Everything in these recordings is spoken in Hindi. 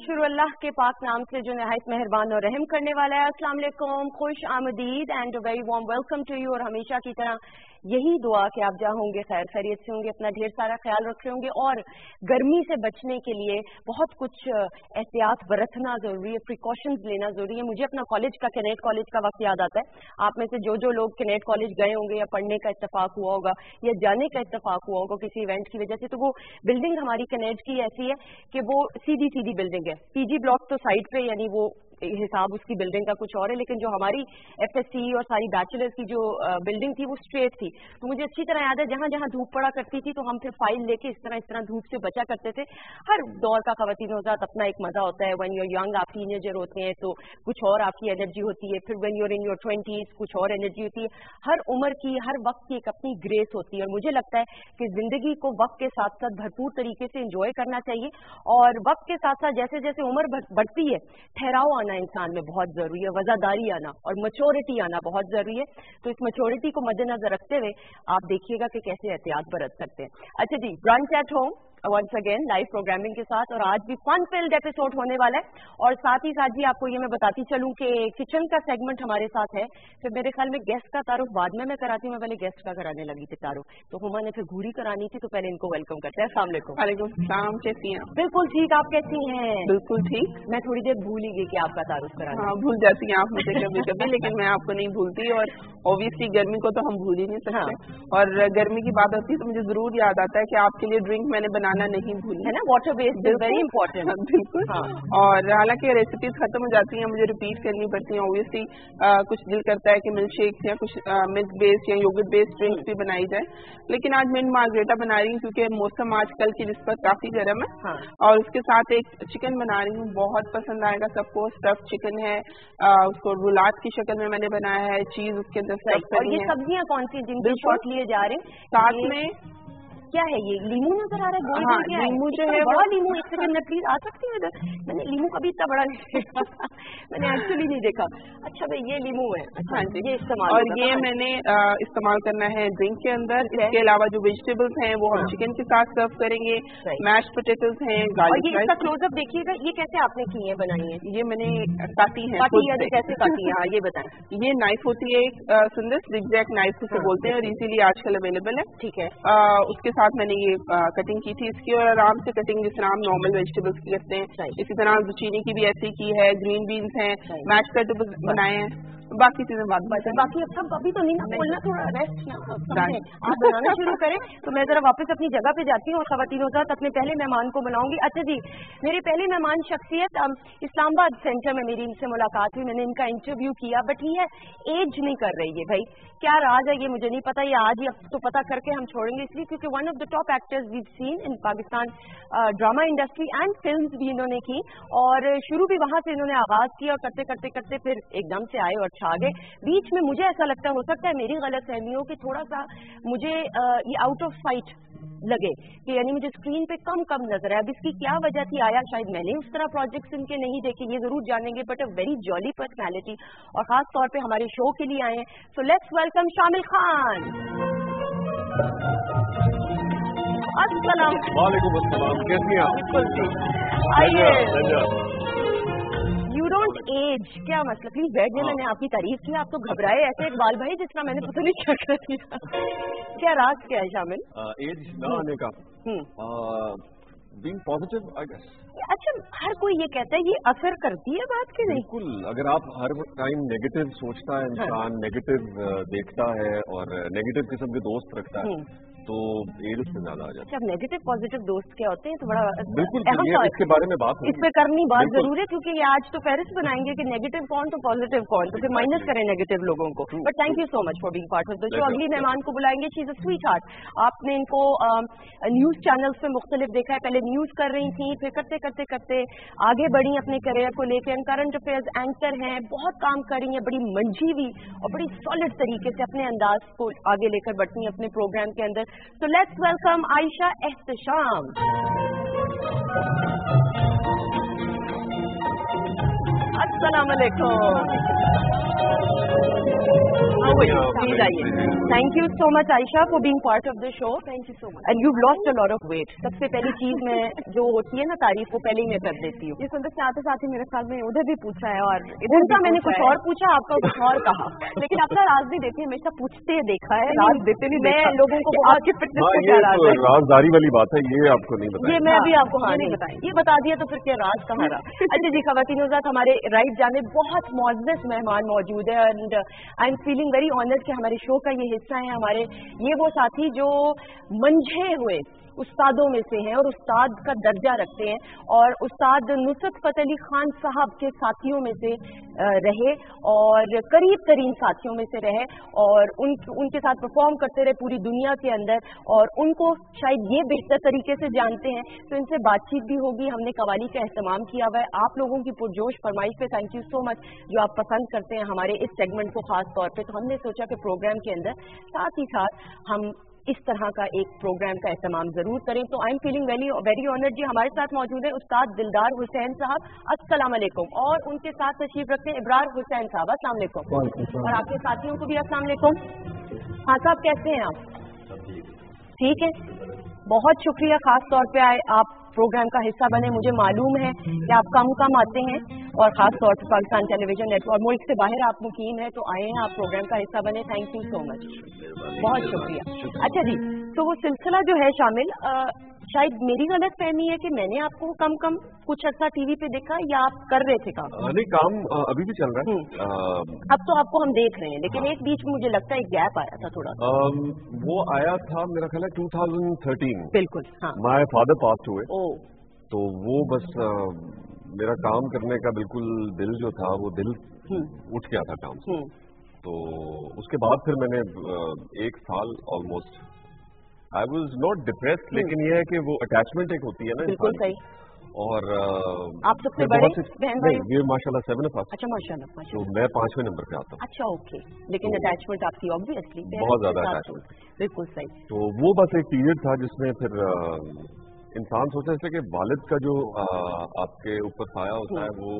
रही शुरू अल्लाह के पाक नाम से जो नहायत मेहरबान और रहम करने वाला है। वालेकुम, खुश आमदीद and very warm welcome to you और हमेशा की तरह यही दुआ कि आप जहाँ होंगे, खैर खैरियत से होंगे, अपना ढेर सारा ख्याल रखे होंगे और गर्मी से बचने के लिए बहुत कुछ एहतियात बरतना ज़रूरी है प्रिकॉशंस लेना ज़रूरी है। मुझे अपना कॉलेज का कैनेट कॉलेज का वक्त याद आता है। आप में से जो जो लोग कैनेट कॉलेज गए होंगे या पढ़ने का इतफाक हुआ होगा या जाने का इतफाक हुआ होगा किसी इवेंट की वजह से तो वो बिल्डिंग हमारी कैनेट की ऐसी है कि वो सीधी सीधी बिल्डिंग है पीजी ब्लॉक तो साइड पे, यानी वो हिसाब उसकी बिल्डिंग का कुछ और है, लेकिन जो हमारी एफएससी और सारी बैचलर्स की जो बिल्डिंग थी वो स्ट्रेट थी। तो मुझे अच्छी तरह याद है, जहाँ जहाँ धूप पड़ा करती थी तो हम फिर फ़ाइल लेके इस तरह इस तरह धूप से बचा करते थे। हर दौर का खातन साथ अपना एक मज़ा होता है। वन यूर यंग आप टीनेजर होते हैं तो कुछ और आपकी एनर्जी होती है। फिर when you're in your twenties कुछ और एनर्जी होती है। हर उम्र की, हर वक्त की एक अपनी ग्रेस होती है। और मुझे लगता है कि ज़िंदगी को वक्त के साथ साथ भरपूर तरीके से इंजॉय करना चाहिए। और वक्त के साथ साथ जैसे जैसे उम्र बढ़ती है, ठहराव आना इंसान में बहुत ज़रूरी है। वजादारी आना और मचोरिटी आना बहुत ज़रूरी है। तो इस मचोरिटी को मद्देनजर रखते हुए आप देखिएगा कि कैसे एहतियात बरत सकते हैं। अच्छा जी brunch at home once again live programming के साथ और आज भी फन फिल्ड एपिसोड होने वाला है। और साथ ही साथ जी आपको ये मैं बताती चलूँ कि किचन का सेगमेंट हमारे साथ है। फिर मेरे ख्याल में गेस्ट का तारुफ बाद में मैं कराती हूँ मैं पहले गेस्ट का कराने लगी थी तारुफ। तो हुमा ने फिर घूरी करानी थी तो पहले इनको वेलकम करते हैं। वालेकुम। कैसी हैं बिल्कुल ठीक आप कैसी हैं? बिल्कुल ठीक। मैं थोड़ी देर भूल ही गई कि आपका तारुफ कराना हाँ। भूल जाती हैं आप मुझे कभी कभी लेकिन मैं आपको नहीं भूलती और ऑब्वियसली गर्मी को तो हम भूल ही नहीं सकते। हाँ। और गर्मी की बात होती है तो मुझे ज़रूर याद आता है कि आपके लिए ड्रिंक मैंने बनाना नहीं भूली है ना? Water based is very important बिल्कुल। हाँ। और हालाँकि रेसिपीज़ खत्म हो जाती हैं मुझे रिपीट करनी पड़ती है। ऑब्वियसली कुछ दिल करता है कि मिल्क शेक्स या कुछ मिल्क बेस्ड या योगर्ट बेस्ड ड्रिंक्स भी बनाई जाए। लेकिन आज मैं मार्गरेटा बना रही हूँ क्योंकि मौसम आजकल की जिस पर काफ़ी गर्म है। हाँ। और उसके साथ एक चिकन बना रही हूँ बहुत पसंद आएगा सबको। स्टफ़ चिकन है उसको रुलात की शक्ल में मैंने बनाया है चीज़ उसके अंदर और ये सब्ज़ियाँ कौन सी जिनके शॉट लिए जा रहे हैं? साथ में क्या है ये? लीमू नज़र आ रहा है गोल हाँ, लीमू जो है बड़ा लीमू एक सेकंड में प्लीज़ आ सकती है इधर मैंने लीमू कभी इतना बड़ा नहीं मैंने एक्चुअली नहीं देखा। अच्छा भाई ये लीमू है। अच्छा, हाँ। ये इस्तेमाल और ये मैंने इस्तेमाल करना है ड्रिंक के अंदर। इसके अलावा जो वेजिटेबल्स हैं वो हम चिकन हाँ। के साथ सर्व करेंगे। मैश पोटेटोज हैं इसका क्लोजअप देखिएगा ये कैसे आपने की है बनाई है? ये मैंने काटी है कैसे काटी है? हाँ, ये बताएँ। ये नाइफ होती है एक सुंदर जिग्जैक नाइफ उसे बोलते हैं और इजीली आजकल अवेलेबल है। ठीक है। उसके साथ मैंने ये कटिंग की थी। इसकी और आराम से कटिंग जिस तरह हम नॉर्मल वेजिटेबल्स की करते हैं इसी तरह चीनी की भी ऐसी की है ग्रीन बीन्स हैं मैच कट बनाए हैं। बाकी चीज़ें बात बात है बाकी अब सब अभी तो नहीं ना बोलना थोड़ा रेस्ट आप बनाना शुरू करें तो मैं जरा वापस अपनी जगह पे जाती हूँ और खवतिनों साथ अपने पहले मेहमान को बनाऊँगी अच्छा जी मेरे पहले मेहमान शख्सियत इस्लामाबाद सेंटर में मेरी इनसे मुलाकात हुई मैंने इनका इंटरव्यू किया बट ये एज नहीं कर रही है भाई। क्या राज है ये मुझे नहीं पता ये आज ही अब तो पता करके हम छोड़ेंगे इसलिए क्योंकि one of the top actors we seen in Pakistan drama industry and film भी इन्होंने की और शुरू भी वहाँ से इन्होंने आगाज़ किया और करते करते करते फिर एकदम से आए और छा गए बीच में मुझे ऐसा लगता हो सकता है मेरी गलत फहमी हो कि थोड़ा सा मुझे ये आउट ऑफ़ साइट लगे कि यानी मुझे स्क्रीन पे कम कम नज़र आया अब इसकी क्या वजह थी? आया शायद मैंने उस तरह प्रोजेक्ट्स इनके नहीं देखे। ये ज़रूर जानेंगे but a very jolly personality और खास तौर पे हमारे शो के लिए आए हैं। सो लेट्स वेलकम शामिल खान अस्सलाम। वालेकुम अस्सलाम। कैसी हैं आप? आइए। डोंट एज क्या मतलब? प्लीज़ बैठ जाए मैंने आपकी तारीफ़ की आप तो घबराए ऐसे एक बाल भाई जिस तरह मैंने पता नहीं क्या कर दिया। क्या राज क्या है शामिल? एज न आने का। बीइंग पॉजिटिव आई गेस अच्छा हर कोई ये कहता है ये असर करती है बात के नहीं? बिल्कुल अगर आप हर टाइम नेगेटिव सोचता है इंसान हाँ। नेगेटिव देखता है और नेगेटिव किस्म के दोस्त रखता है हम्म। तो एड उसमें ज़्यादा आ जाता है। नेगेटिव पॉजिटिव दोस्त क्या होते हैं तो बड़ा बिल्कुल इसके बारे में बात इस पे करनी बात ज़रूर है क्योंकि ये आज तो फेरिस बनाएँगे कि नेगेटिव कौन तो पॉजिटिव कौन तो फिर माइनस करें नेगेटिव लोगों को। But thank you so much for being part of the show अगली मेहमान को बुलाएँगे she is a sweetheart आपने इनको न्यूज़ चैनल्स पे मुख्तलिफ़ देखा है पहले न्यूज़ कर रही थी फिर करते करते करते आगे बढ़ी अपने करियर को लेकर करंट अफेयर्स एंकर हैं बहुत काम कर रही हैं बड़ी मंझी हुई और बड़ी सॉलिड तरीके से अपने अंदाज को आगे लेकर बढ़ती हैं अपने प्रोग्राम के अंदर। So let's welcome Aisha Ehtisham. Assalamu please आइए thank you so much Aisha for being part of the show thank you so much and you lost a lot of weight सबसे पहली चीज़ में जो होती है ना तारीफ़ वो पहले ही मैं कर देती हूँ। ये सुनते साथ ही साथ ही मेरे साथ में उधर भी पूछा है और इधर उनका मैंने कुछ और पूछा आपका कुछ और कहा। लेकिन अपना राज भी देती हमेशा पूछते देखा है। राज देते नहीं मैं लोगों को आपकी फिटनेस हाँ का ये क्या राज तो है? राजदारी वाली बात है ये आपको नहीं बताया। ये मैं अभी आपको हाँ नहीं बताएँगे। ये बता दिया तो फिर क्या राज कहाँ रहा? अच्छा जी खवातीन हमारे राइट जाने बहुत मोजस मेहमान मौजूद है and I am feeling very honoured कि हमारे शो का ये हिस्सा है, हमारे, ये वो साथी जो मंझे हुए उस्तादों में से हैं और उस्ताद का दर्जा रखते हैं और उस्ताद नुसरत फतेह अली खान साहब के साथियों में से रहे और करीब तरीन साथियों में से रहे और उन, उनके साथ परफॉर्म करते रहे पूरी दुनिया के अंदर और उनको शायद ये बेहतर तरीके से जानते हैं। तो इनसे बातचीत भी होगी, हमने कवाली का अहतमाम किया हुआ है। आप लोगों की पुरजोश फरमाइश पे थैंक यू सो मच जो आप पसंद करते हैं हमारे इस सेगमेंट को खास तौर पे। तो हमने सोचा कि प्रोग्राम के अंदर साथ ही साथ हम इस तरह का एक प्रोग्राम का एहतमाम ज़रूर करें। तो I am feeling very very honoured जी हमारे साथ मौजूद है उस्ताद दिलदार हुसैन साहब। अस्सलाम वालेकुम। और उनके साथ तशरीफ़ रखते हैं इब्रार हुसैन साहब। अस्सलाम वालेकुम। और आपके साथियों को भी अस्सलाम वालेकुम। हाँ साहब कैसे हैं आप? ठीक है। बहुत शुक्रिया खास तौर पे आए आप प्रोग्राम का हिस्सा बने, मुझे मालूम है कि आप कम कम आते हैं और खास तौर पर पाकिस्तान टेलीविज़न नेटवर्क मुल्क से बाहर आप मुकीम है तो आए हैं आप प्रोग्राम का हिस्सा बने। थैंक यू सो मच बहुत शुक्रिया। अच्छा जी तो वो सिलसिला जो है शामिल शायद मेरी गलत फहमी है कि मैंने आपको कम कम कुछ अच्छा टीवी पे देखा या आप कर रहे थे काम? नहीं काम अभी भी चल रहा है। अ, अब तो आपको हम देख रहे हैं लेकिन हाँ। एक बीच में मुझे लगता है एक गैप आया था थोड़ा। अम, वो आया था मेरा ख्याल है 2013 बिल्कुल हाँ। माय फादर पास हुए तो वो बस अ, मेरा काम करने का बिल्कुल दिल जो था वो दिल उठ गया था काम से। हम्म। तो उसके बाद फिर मैंने एक साल almost I was not depressed लेकिन ये है कि वो अटैचमेंट एक होती है ना बिल्कुल सही। और आप सबसे मैं बड़े बहन भाई ये माशाल्लाह सेवन ऑफ़ अच्छा माशाल्लाह तो मैं पाँचवें नंबर पे आता हूँ। अच्छा ओके लेकिन अटैचमेंट आपकी ऑब्वियसली बहुत ज़्यादा अटैचमेंट बिल्कुल सही। तो वो बस एक पीरियड था जिसमें फिर इंसान सोचा है कि वालिद का जो आपके ऊपर साया होता है वो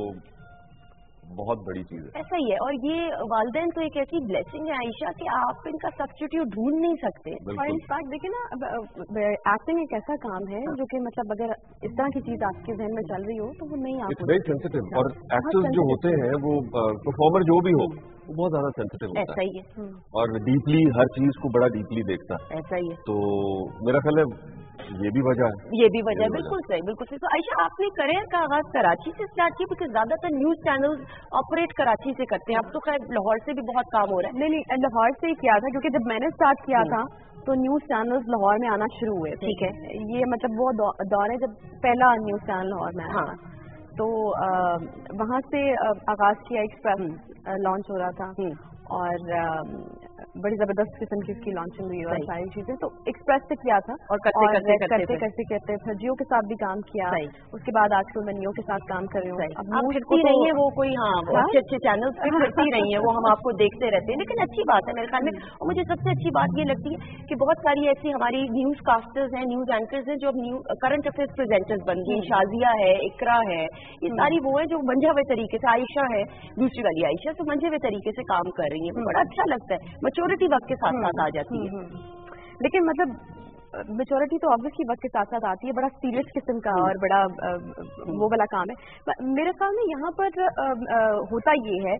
बहुत बड़ी चीज़ है। ऐसा ही है। और ये वालदेन तो एक ऐसी ब्लेसिंग है आयशा कि आप इनका सब्स्टिट्यूट ढूंढ नहीं सकते। और देखिए ना एक्टिंग एक ऐसा काम है जो कि मतलब अगर इस तरह की चीज़ आपके जहन में चल रही हो तो वो नहीं आपको वेरी सेंसिटिव और एक्टर्स जो होते हैं वो परफॉर्मर जो भी हो वो बहुत ज़्यादा सेंसिटिव होता ऐसा ही है। और डीपली हर चीज़ को बड़ा डीपली देखता है। ऐसा ही है। तो मेरा ख्याल है ये भी वजह है। ये भी वजह है बिल्कुल सही बिल्कुल सही। तो आयशा आपने करियर का आगाज़ कराची से स्टार्ट किया क्योंकि ज़्यादातर न्यूज़ चैनल ऑपरेट कराची से करते हैं। अब तो खैर लाहौर से भी बहुत काम हो रहा है। नहीं नहीं लाहौर से ही किया था क्योंकि जब मैंने स्टार्ट किया था तो न्यूज़ चैनल्स लाहौर में आना शुरू हुए ठीक है। ये मतलब वो दौर है जब पहला न्यूज़ चैनल लाहौर में आया हाँ। तो वहाँ से आगाज़ किया एक्सप्रेस लॉन्च हो रहा था। हम्म। और बड़ी ज़बरदस्त किस्म की इसकी लॉन्चिंग हुई और सारी चीज़ें। तो एक्सप्रेस से किया था और करते करते करते करते फिर। करते करते फिर जियो के साथ भी काम किया। उसके बाद आजकल मैं नियो के साथ काम कर रही हूँ। फिरती को तो- है वो कोई हाँ हाँ? अच्छे अच्छे चैनल फिरती रही है वो हम आपको देखते रहते हैं। लेकिन अच्छी बात है मेरे ख्याल में। और मुझे सबसे अच्छी बात ये लगती है कि बहुत सारी ऐसी हमारी न्यूज़ कास्टर्स हैं न्यूज़ एंकर्स हैं जो अब न्यू करंट अफेयर्स प्रेजेंटर्स बन गई शाजिया है इकरा है ये सारी वो है जो मंझे हुए तरीके से आयशा है दूसरी वाली आयशा तो मंझे हुए तरीके से काम कर रही है। बड़ा अच्छा लगता है। मेच्योरिटी वक्त के साथ साथ आ जाती है। लेकिन मतलब मेचोरिटी तो ऑब्वियसली वक्त के साथ साथ आती है बड़ा सीरियस किस्म का और बड़ा वो वाला काम है। मेरे ख्याल में यहाँ पर होता ये है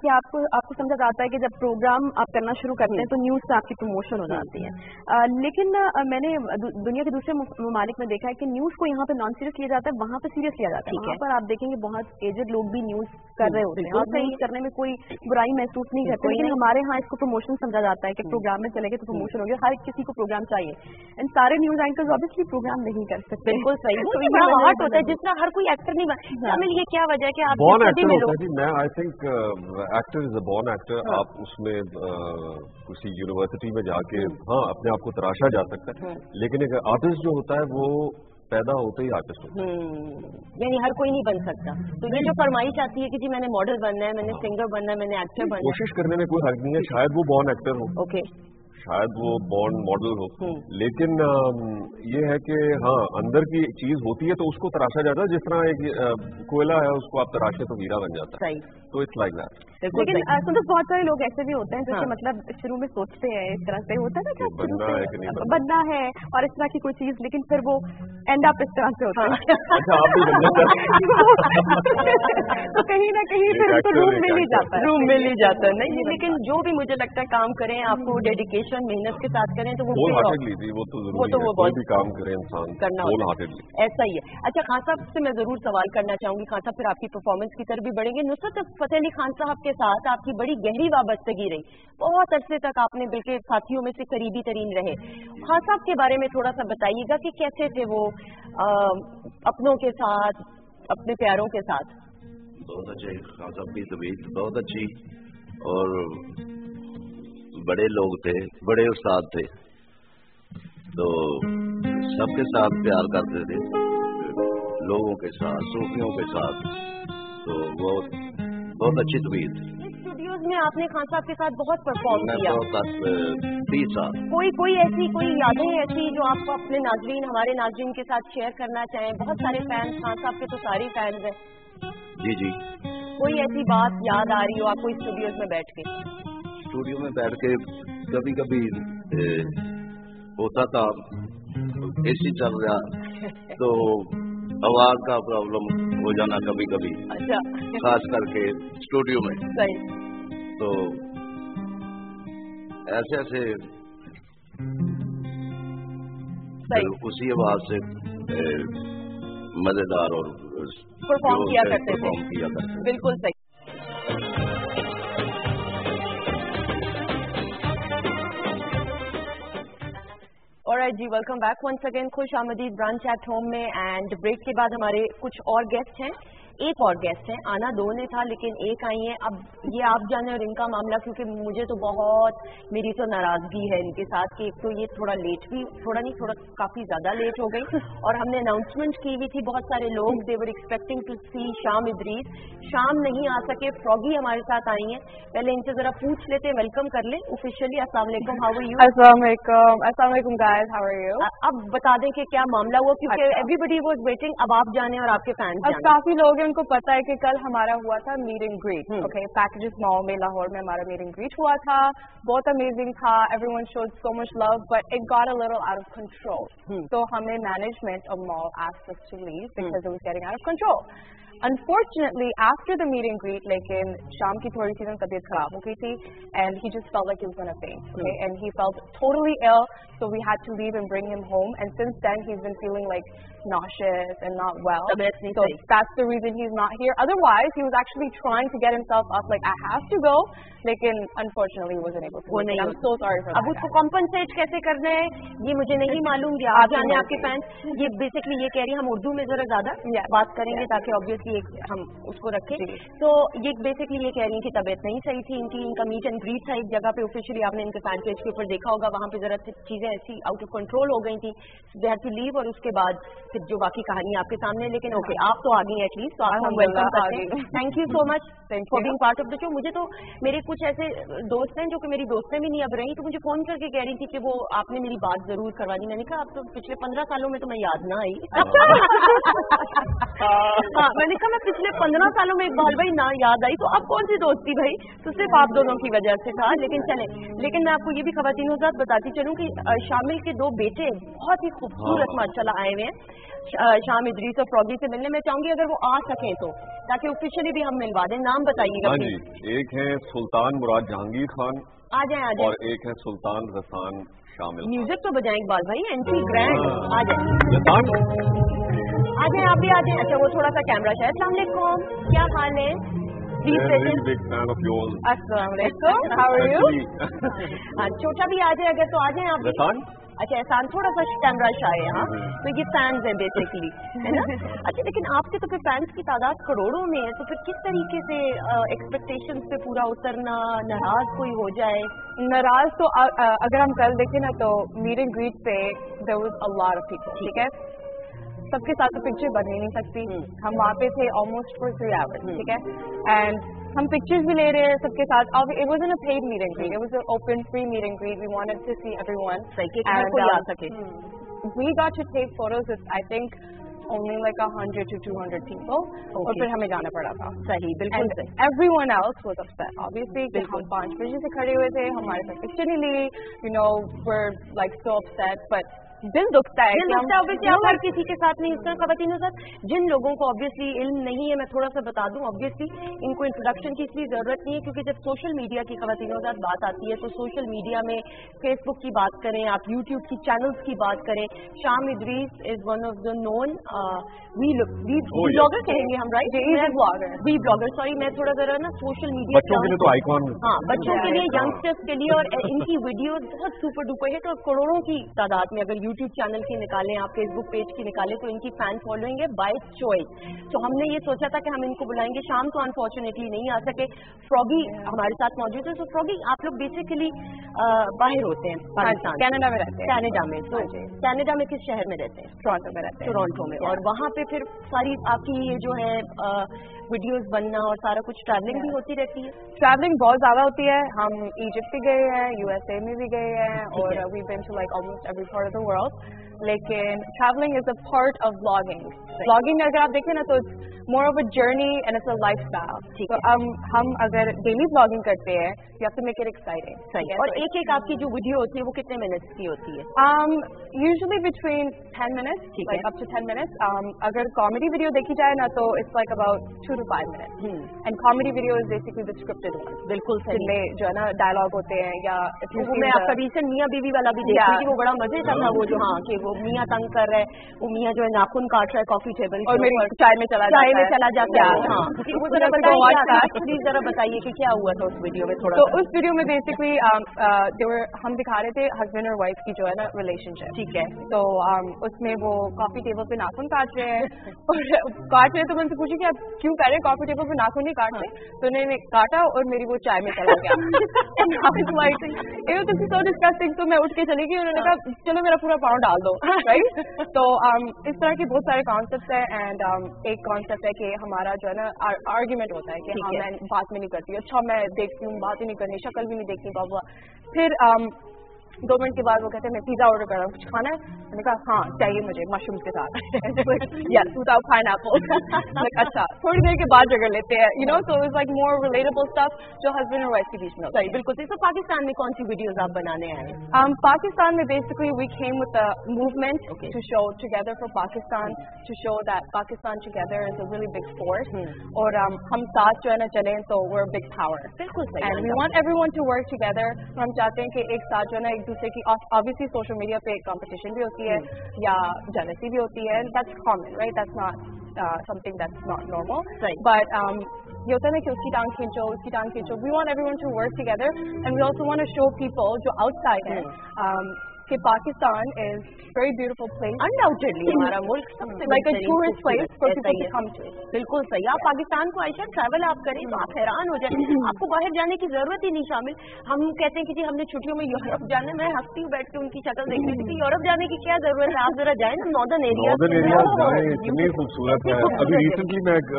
कि आपको आपको समझा जाता है कि जब प्रोग्राम आप करना शुरू करते हैं तो न्यूज़ से आपकी प्रमोशन हो जाती है। लेकिन मैंने दुनिया के दूसरे ममालिक में देखा है कि न्यूज़ को यहाँ पे नॉन सीरियस लिया जाता है वहाँ पे सीरियस लिया जाता है। है। वहाँ पर आप देखेंगे बहुत एजेड लोग भी न्यूज़ कर रहे होते हैं। और न्यूज़ करने में कोई बुराई महसूस नहीं करते लेकिन हमारे यहाँ इसको प्रमोशन समझा जाता है कि प्रोग्राम में चले गए तो प्रमोशन हो गया हर किसी को प्रोग्राम चाहिए। एंड सारे न्यूज़ एंकर्स ऑब्वियसली प्रोग्राम नहीं कर सकते। बिल्कुल सही। तो तो ये बड़ा हार्ट होता है जिसमें हर कोई एक्टर नहीं बन शामिल ये क्या वजह है कि आप बॉर्न एक्टर होता है जी। मैं I think actor is a born actor आप उसमें uh, किसी यूनिवर्सिटी में जाके हाँ। अपने आप को तराशा जा सकता है। लेकिन एक आर्टिस्ट जो होता है वो पैदा होते ही आर्टिस्ट होता है। हम्म, यानी हर कोई नहीं बन सकता। तो ये जो फरमाइश आती है कि जी मैंने मॉडल बनना है मैंने सिंगर बनना है मैंने एक्टर बनना है। कोशिश करने में कोई हर्ज नहीं है शायद वो बॉर्न एक्टर हो। ओके शायद वो बॉन्ड मॉडल हो। हम्म। लेकिन ये है कि हाँ अंदर की चीज़ होती है तो उसको तराशा जाता है। जिस तरह एक कोयला है उसको आप तराशे तो हीरा बन जाता है। तो इट्स लाइक दैट लेकिन। सुंदर बहुत सारे लोग ऐसे भी होते हैं जैसे हाँ। मतलब शुरू में सोचते हैं इस तरह से होता है ना बनना है कि नहीं बनना। बनना है और इस तरह की कोई चीज़ लेकिन फिर वो एंड अप इस तरह से होता हाँ। है। अच्छा तो कहीं ना कहीं फिर रूम मिल ही जाता है। रूम मिल ही जाता है। नहीं नहीं, लेकिन जो भी मुझे लगता है काम करें आपको डेडिकेशन मेहनत के साथ करें तो वो होल हार्टेडली वो तो वो ज़रूरी तो है। वो कोई बहुत भी काम करे इंसान करना होल हार्टेडली ऐसा ही है। अच्छा खान साहब से मैं ज़रूर सवाल करना चाहूँगी। खान साहब फिर आपकी परफॉर्मेंस की तरफ़ भी बढ़ेंगे। नुसरत फतेह अली खान साहब के साथ आपकी बड़ी गहरी वाबस्तगी रही। बहुत अरसे तक आपने बिल्कुल साथियों में से करीबी तरीन रहे। खान साहब के बारे में थोड़ा सा बताइएगा कि कैसे थे वो अपनों के साथ अपने प्यारों के साथ? बहुत अच्छे खान साहब की तबीयत बहुत अच्छी। और बड़े लोग थे बड़े उस्ताद थे। तो सबके साथ प्यार करते थे लोगों के साथ सूफियों के साथ। तो बहुत बहुत अच्छी तबीयत। थी स्टूडियोज में आपने खान साहब के साथ बहुत परफॉर्म किया। तो तीस साल कोई कोई ऐसी कोई यादें ऐसी जो आपको अपने नाजरीन हमारे नाजरीन के साथ शेयर करना चाहें? बहुत सारे फैंस खान साहब के तो सारे फैंस हैं। जी जी। कोई ऐसी बात याद आ रही हो आपको स्टूडियोज में बैठ के? स्टूडियो में बैठ के कभी कभी होता था एसी चल रहा तो आवाज़ का प्रॉब्लम हो जाना कभी कभी अच्छा। खास करके स्टूडियो में। सही। तो ऐसे ऐसे सही उसी आवाज़ से मज़ेदार और किया करते थे। किया करते थे। बिल्कुल सही। और जी वेलकम बैक वंस अगेन खुश आमदीद ब्रांच एट होम में एंड ब्रेक के बाद हमारे कुछ और गेस्ट हैं। एक और गेस्ट है। आना दो ने था लेकिन एक आई है। अब ये आप जाने और इनका मामला क्योंकि मुझे तो बहुत मेरी तो नाराज़गी है इनके साथ कि एक तो ये थोड़ा लेट भी थोड़ा नहीं थोड़ा काफ़ी ज़्यादा लेट हो गई। और हमने अनाउंसमेंट की हुई थी बहुत सारे लोग देवर एक्सपेक्टिंग टू सी शाम इदरीस शाम नहीं आ सके फ्रॉगी हमारे साथ आई है। पहले इनसे जरा पूछ लेते वेलकम कर ले। ऑफिशियली अस्सलाम वालेकुम हाउ यू you? अब बता दें कि क्या मामला हुआ क्योंकि। एवरीबडी वाज वेटिंग अब आप जाने और आपके फैंस काफ़ी लोग हैं उनको पता है कि कल हमारा हुआ था meet and greet hmm. Okay packages mall में लाहौर में हमारा मीट एंड ग्रीट हुआ था बहुत अमेजिंग था everyone showed so much love but it got a little out of control hmm. तो हमें management of mall asked us to leave because it was getting out of control Unfortunately, after the meet and greet, लेकिन शाम की थोड़ी सी ना तबीयत खराब हो गई थी and he just felt like he was going to faint. Okay, and he felt totally ill, so we had to leave and bring him home. And since then, he's been feeling like nauseous and not well. So that's the reason he's not here. Otherwise, he was actually trying to get himself up, like I have to go. लेकिन unfortunately, he wasn't able to. वो नहीं I'm so sorry for अब उसको guys. कैसे करना है ये मुझे नहीं मालूम ये आप जाने आपके फैंस ये बेसिकली ये कह रही हम उर्दू में जरा ज़्यादा बात करेंगे ताकि ऑब्वियसली हम उसको रखें तो ये बेसिकली ये कह रही कि तबीयत नहीं सही थी इनकी इनका मीट एंड ग्रीट था एक जगह पे ऑफिशियली आपने इनके फ़ैन पेज के ऊपर देखा होगा वहाँ पे जरा चीज़ें ऐसी आउट ऑफ़ कंट्रोल हो गई थी दे हैव टू लीव और उसके बाद फिर जो बाकी कहानी आपके सामने लेकिन ओके आप तो आ गई एटलीस्ट तो आपको हम वेलकम करते हैं। Thank you so much for. Being part of the show मुझे तो मेरे कुछ ऐसे दोस्त हैं जो कि मेरी दोस्तें भी नहीं अब रही तो मुझे फ़ोन करके कह रही थी कि वो आपने मेरी बात ज़रूर करवा दी मैंने कहा अब तो पिछले पंद्रह सालों में तो मैं याद ना आई। हाँ मैंने कहा मैं पिछले पंद्रह सालों में इकबाल भाई ना याद आई। तो अब कौन सी दोस्ती भाई? तो सिर्फ़ आप दोनों की वजह से था लेकिन चले। लेकिन मैं आपको ये भी खवतिन साथ बताती चलूँ की शामिल के दो बेटे बहुत ही खूबसूरत माशाल्लाह आए हुए हैं। शाम इदरीस और फ्रॉगी से मिलने मैं चाहूँगी अगर वो आ सकें तो। ताकि ऑफिशियली भी हम मिलवा दें। नाम बताइएगा हाँ जी एक है सुल्तान मुराद जहांगीर खान आ जाए आ जाए। और एक है सुल्तान रसान शामिल म्यूज़िक तो बजाएँ इकबाल भाई एंट्री ग्रैंड आ जाए। आ जाए आप भी आ जाए। अच्छा वो थोड़ा सा कैमरा शायद अलैक्म क्या हाल है? हाँ छोटा भी आ जाए अगर तो आ जाए आप अच्छा एहसान थोड़ा सा कैमरा शाय है तो ये फैंस हैं बेसिकली है ना? अच्छा लेकिन आपके तो फिर फैंस की तादाद करोड़ों में है तो फिर किस तरीके से एक्सपेक्टेशन पे पूरा उतरना, नाराज़ कोई हो जाए? नाराज़ तो अगर हम कल देखें ना तो मीट एंड ग्रीट पे देर वॉज़ अ पीपल ठीक है? सबके साथ तो पिक्चर बन ही नहीं सकती। हम वहाँ पे थे ऑलमोस्ट फॉर थ्री आवर्स ठीक है? एंड हम पिक्चर्स भी ले रहे हैं सबके साथ। अब it was a paid meet and greet it was a open free meet and greet we wanted to see everyone सही कि हर कोई आ सके। we got to take photos with I think only like a hundred to two hundred people और फिर हमें जाना पड़ा था। सही बिल्कुल and सही। everyone else was upset obviously कि हम पाँच बजे से खड़े हुए थे हमारे पास पिक्चर नहीं ली you know we're like so upset but दिल दुखता है दिल दुखता है ऑब्वियसली आप हर किसी के साथ नहीं इस तरह खवतिन साथ जिन लोगों को ऑब्वियसली इल्म नहीं है मैं थोड़ा सा बता दूँ ऑब्वियसली इनको इंट्रोडक्शन की इसलिए ज़रूरत नहीं है क्योंकि जब सोशल मीडिया की खवतिनों के साथ बात आती है तो सोशल मीडिया में फेसबुक की बात करें आप यूट्यूब की चैनल्स की बात करें Shaam Idrees is one of the known v v vlogger कहेंगे हम राइट. वी ब्लॉगर सॉरी मैं थोड़ा जरा ना सोशल मीडिया बच्चों के लिए तो आइकॉन हाँ। बच्चों के लिए हाँ। यंगस्टर्स के लिए और इनकी वीडियो बहुत सुपर डुपर हिट और करोड़ों की तादाद में अगर यूट्यूब चैनल की निकालें आप फेसबुक पेज की निकालें तो इनकी फ़ैन फॉलोइंग है बाय चॉइस तो हमने ये सोचा था कि हम इनको बुलाएँगे। शाम तो अनफॉर्चुनेटली नहीं आ सके। फ्रॉगी हमारे साथ मौजूद है तो फ्रॉगी आप लोग बेसिकली बाहर होते हैं पाकिस्तान कनाडा में रहते हैं। कनाडा में तो कनाडा में किस शहर में रहते हैं? टोरंटो में रहते हैं। टोरंटो में। और वहाँ पे फिर सारी आपकी ये जो है वीडियोस बनना और सारा कुछ ट्रैवलिंग भी होती रहती है। ट्रैवलिंग बहुत ज़्यादा होती है। हम इजिप्ट भी गए हैं यूएसए में भी गए हैं और we been to like almost every part of the world लेकिन travelling is a part of vlogging vlogging अगर आप देखें ना तो it's more of a journey and it's a life ठीक तो हम हम अगर डेली ब्लॉगिंग करते हैं you have to make it exciting सही और एक एक आपकी जो वीडियो होती है वो कितने मिनट्स की होती है? Usually between 10 minutes, ठीक है। to 10 minutes. Um, अगर कॉमेडी वीडियो देखी जाए ना तो it's like about two five minutes. Hmm. And comedy video is basically the scripted one. बिल्कुल सही। जिनमें जो है ना डायलॉग होते हैं या मैं आपका रिसेंट मियाँ बीवी वाला भी देख रही वो बड़ा मज़े का था वो जो हाँ कि वो मियाँ तंग कर रहे हैं वो मियाँ जो है नाखून काट रहा है कॉफ़ी टेबल और मेरी चाय में चला चाय में चला जाता है हाँ वो जरा बताइए प्लीज़ जरा बताइए कि क्या हुआ था उस वीडियो में थोड़ा तो उस वीडियो में बेसिकली they were हम दिखा रहे थे हस्बैंड और वाइफ की जो है ना रिलेशनशिप ठीक है। तो um, उसमें वो कॉफ़ी टेबल पे नाखून काट रहे हैं। और काट रहे तो मैं उनसे पूछी कि आप क्यों हैं कॉफ़ी टेबल पे नाखून नहीं काट रहे तो उन्होंने काटा और मेरी वो चाय में चला गया। And I was like, "Ew, this is so disgusting." तो मैं उठ के चली गई उन्होंने कहा चलो मेरा पूरा पाउंड डाल दो राइट तो um, इस तरह के बहुत सारे कॉन्सेप्ट है एंड एक कॉन्सेप्ट है कि हमारा जो है ना आर्ग्यूमेंट होता है कि हाँ मैं बात में नहीं करती अच्छा मैं देखती हूँ बात ही नहीं करनी शक्ल भी नहीं देखती बाबा फिर um, दो मिनट के बाद वो कहते हैं मैं पिज्जा ऑर्डर कर रहा हूँ कुछ खाना है? मैंने कहा हाँ चाहिए मुझे मशरूम्स के साथ. यस विदाउट पाइन एपल अच्छा थोड़ी देर के बाद जगह लेते हैं you know so it's like more relatable stuff जो हस्बैंड और वाइफ के बीच में होता है। सही बिल्कुल। सही तो पाकिस्तान में कौन सी वीडियोस आप बनाने आए हैं? Um, Pakistan में basically we came with a movement Okay. to show together for Pakistan to show that Pakistan together is a really big force और um, हम साथ जो है ना चलें तो we're a big power. बिल्कुल सही and we want everyone to work together. और हम चाहते हैं कि एक साथ जो है ना एक दूसरे की obviously social media पे competition भी होती है या jealousy भी होती है that's common right that's not uh, something that's not normal Right. but um, ये होता है ना कि उसकी टांग खींचो उसकी टांग खींचो we want everyone to work together and we also want to show people जो outside है um, कि Pakistan is very beautiful place. Undoubtedly हमारा मुल्क सबसे like a tourist place for people ऐसा to come to बिल्कुल सही। आप पाकिस्तान को आयशा ट्रैवल आप करें तो आप हैरान हो जाए। आपको बाहर जाने की ज़रूरत ही नहीं शामिल। हम कहते हैं कि जी हमने छुट्टियों में यूरोप जाने है। मैं हंसती हूँ बैठ के उनकी शक्ल देख रही थी यूरोप जाने की क्या ज़रूरत है? आप जरा जाए ना नॉर्दर्न एरिया नॉर्दर्न एरिया जाए इतनी खूबसूरत है। अभी रिसेंटली मैं एक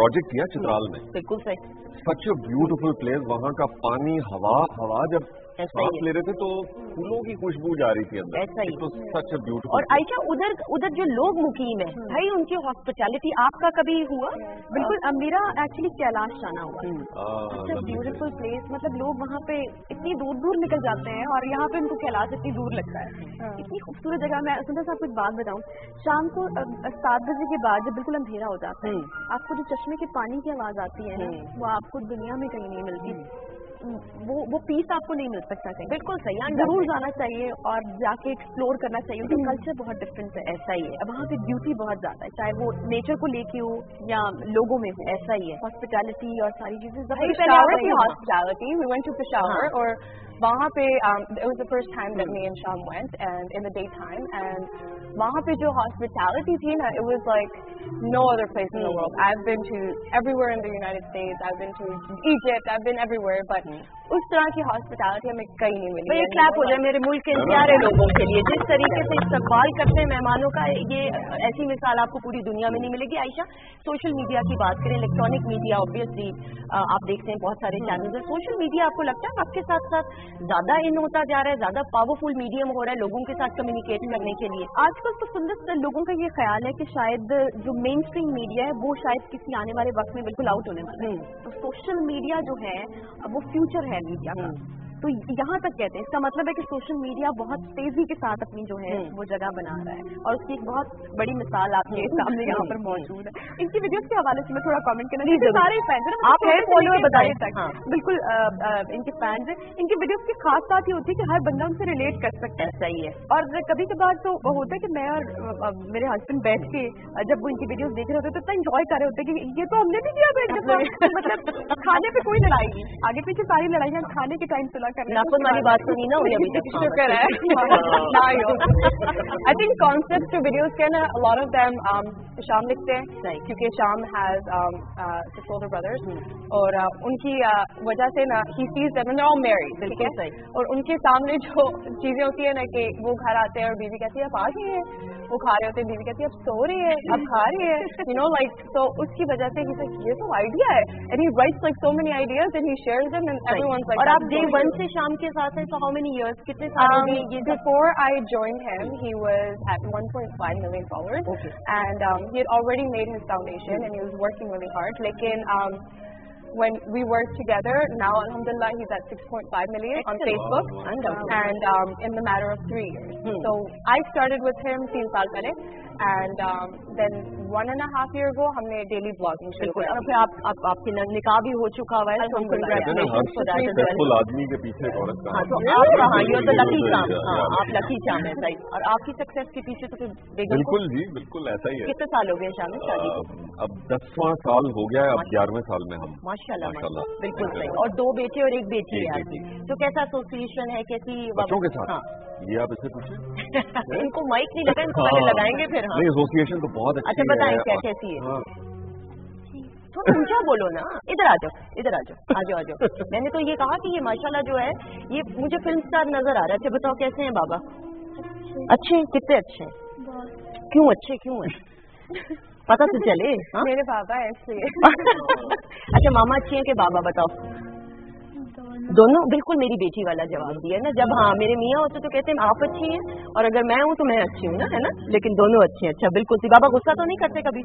प्रोजेक्ट किया चित्राल में। बिल्कुल सही। सच अ ब्यूटीफुल प्लेस वहाँ का पानी हवा हवा जब सांस ले रहे थे तो फूलों की खुशबू जा रही थी अंदर। ऐसा ही। तो सच अ और ब्यूटीफुल आयशा उधर उधर जो लोग मुकीम है भाई उनकी हॉस्पिटैलिटी आपका कभी हुआ? बिल्कुल मेरा एक्चुअली कैलाश जाना हुआ। हाँ, ब्यूटीफुल प्लेस मतलब लोग वहाँ पे इतनी दूर दूर निकल जाते हैं और यहाँ पे उनको कैलाश इतनी दूर लगता है। इतनी खूबसूरत जगह मैं सुंदर साहब कुछ बात बताऊँ। शाम को सात बजे के बाद जब बिल्कुल अंधेरा हो जाता है आपको जो चश्मे के पानी की आवाज़ आती है ना वो आपको दुनिया में कहीं नहीं मिलती। वो वो पीस आपको नहीं मिल सकता कहीं बिल्कुल सही यहाँ ज़रूर जाना चाहिए और जाके एक्सप्लोर करना चाहिए। उनका कल्चर बहुत डिफरेंट है ऐसा ही है। वहाँ की ब्यूटी बहुत ज़्यादा है चाहे वो नेचर को लेके हो या लोगों में हो ऐसा ही है। हॉस्पिटैलिटी और सारी चीज़ें hospitality we went to Peshawar हाँ। और वहाँ पे um, it was the first time that me and Sham went and in the daytime and वहाँ पे जो hospitality थी ना it was like no other place in the world I've been to everywhere in the United States I've been to Egypt I've been everywhere but उस तरह की हॉस्पिटैलिटी हमें कहीं नहीं मिली। ये क्लैप हो जाए मेरे मुल्क के प्यारे लोगों के लिए जिस तरीके से इस्तेमाल करते हैं मेहमानों का ये ऐसी मिसाल आपको पूरी दुनिया में नहीं मिलेगी। आयशा सोशल मीडिया की बात करें इलेक्ट्रॉनिक मीडिया ऑब्वियसली आप देखते हैं बहुत सारे चैनल है। सोशल मीडिया आपको लगता है आपके साथ साथ ज़्यादा इन होता जा रहा है ज़्यादा पावरफुल मीडियम हो रहा है लोगों के साथ कम्युनिकेट करने के लिए। आजकल तो सुंदर लोगों का ये ख्याल है कि शायद जो मेन स्ट्रीम मीडिया है वो शायद किसी आने वाले वक्त में बिल्कुल आउट होने वाला है। हम्म। तो सोशल मीडिया जो है वो फ्यूचर है मीडिया का हम्म। तो यहाँ तक कहते हैं इसका मतलब है कि सोशल मीडिया बहुत तेज़ी के साथ अपनी जो है हम्म। वो जगह बना रहा है। और उसकी एक बहुत बड़ी मिसाल आपके हम्म। सामने यहाँ पर मौजूद है। इनकी वीडियोस के हवाले से मैं थोड़ा कमेंट करना चाहिए सारे फैंस हैं आप फॉलोअर बताइए। हाँ। बिल्कुल इनके फैंस हैं। इनकी वीडियोस की खास बात ये होती है कि हर बंदा उनसे रिलेट कर सकता है। सही है। और कभी कभार तो होता है कि मैं और मेरे हस्बैंड बैठ के जब वो इनकी वीडियोस देख रहे होते तो इतना इंजॉय कर रहे होते कि ये तो हमने भी किया बैठ मतलब खाने पे कोई लड़ाई नहीं। आगे पीछे सारी लड़ाइयाँ खाने के टाइम सुना कर रहे बात सुनी ना हुई अभी तक शुक्र है आई थिंक कॉन्सेप्ट जो वीडियोस के ना लॉट ऑफ़ देम शाम लिखते हैं क्योंकि Sham has six older brothers और uh, उनकी uh, वजह से ना he sees them all married ठीक है और उनके सामने जो चीज़ें होती है ना कि वो घर आते हैं और बीवी कहती है आप आ गई है वो खा रहे होते हैं बीवी कहती है अब सो रही है अब खा रही है यू नो लाइक तो उसकी वजह से ये तो आइडिया है and he writes like so many ideas and he shares them and everyone like और आप डे वन से शाम के साथ हैं so how many years कितने साल हो गए ये before I joined him he was at 1.5 million followers okay. and um, he had already made his foundation and he was working really hard लेकिन um, when we work together, now alhamdulillah he's at 6.5 million on Facebook and um, in the matter of three years. Hmm. So I started with him 3 saal then one and a half year ago हमने डेली ब्लॉगिंग शुरू किया। और फिर आप, आप आपकी निकाह भी हो चुका हुआ है congratulations सक्सेसफुल आदमी के पीछे एक औरत का हाँ तो आप ये तो लकी काम हाँ आप लकी चाम है सही। और आपकी सक्सेस के पीछे तो फिर बिल्कुल जी बिल्कुल ऐसा ही है। कितने साल हो गए शामिल शादी? अब दसवां साल हो गया है अब ग्यारहवें साल में हम। माशाल्लाह बिल्कुल सही। और दो बेटे और एक बेटी है तो कैसा एसोसिएशन है? कैसी बच्चों के साथ। हाँ। ये आप इससे पूछे इनको माइक नहीं लगा इनको पहले हाँ। लगाएँगे फिर हाँ। एसोसिएशन तो बहुत अच्छा बताएँ क्या कैसी है। तो ऊँचा बोलो ना? इधर आ जाओ इधर आ जाओ आ जाओ आ जाओ। मैंने तो ये कहा कि ये माशाल्लाह जो है ये मुझे फ़िल्म स्टार नज़र आ रहा है। अच्छा बताओ कैसे हैं बाबा? अच्छे हैं कितने अच्छे हैं? क्यों अच्छे क्यों हैं? पता तो चले हा? मेरे बाबा ऐसे अच्छा मामा अच्छी हैं कि बाबा बताओ? दोनों बिल्कुल मेरी बेटी वाला जवाब दिया है ना। जब हाँ मेरे मियाँ होते तो कहते हैं आप अच्छी हैं और अगर मैं हूँ तो मैं अच्छी हूँ ना है ना। लेकिन दोनों अच्छे हैं। अच्छा बिल्कुल सी बाबा गुस्सा तो नहीं करते कभी?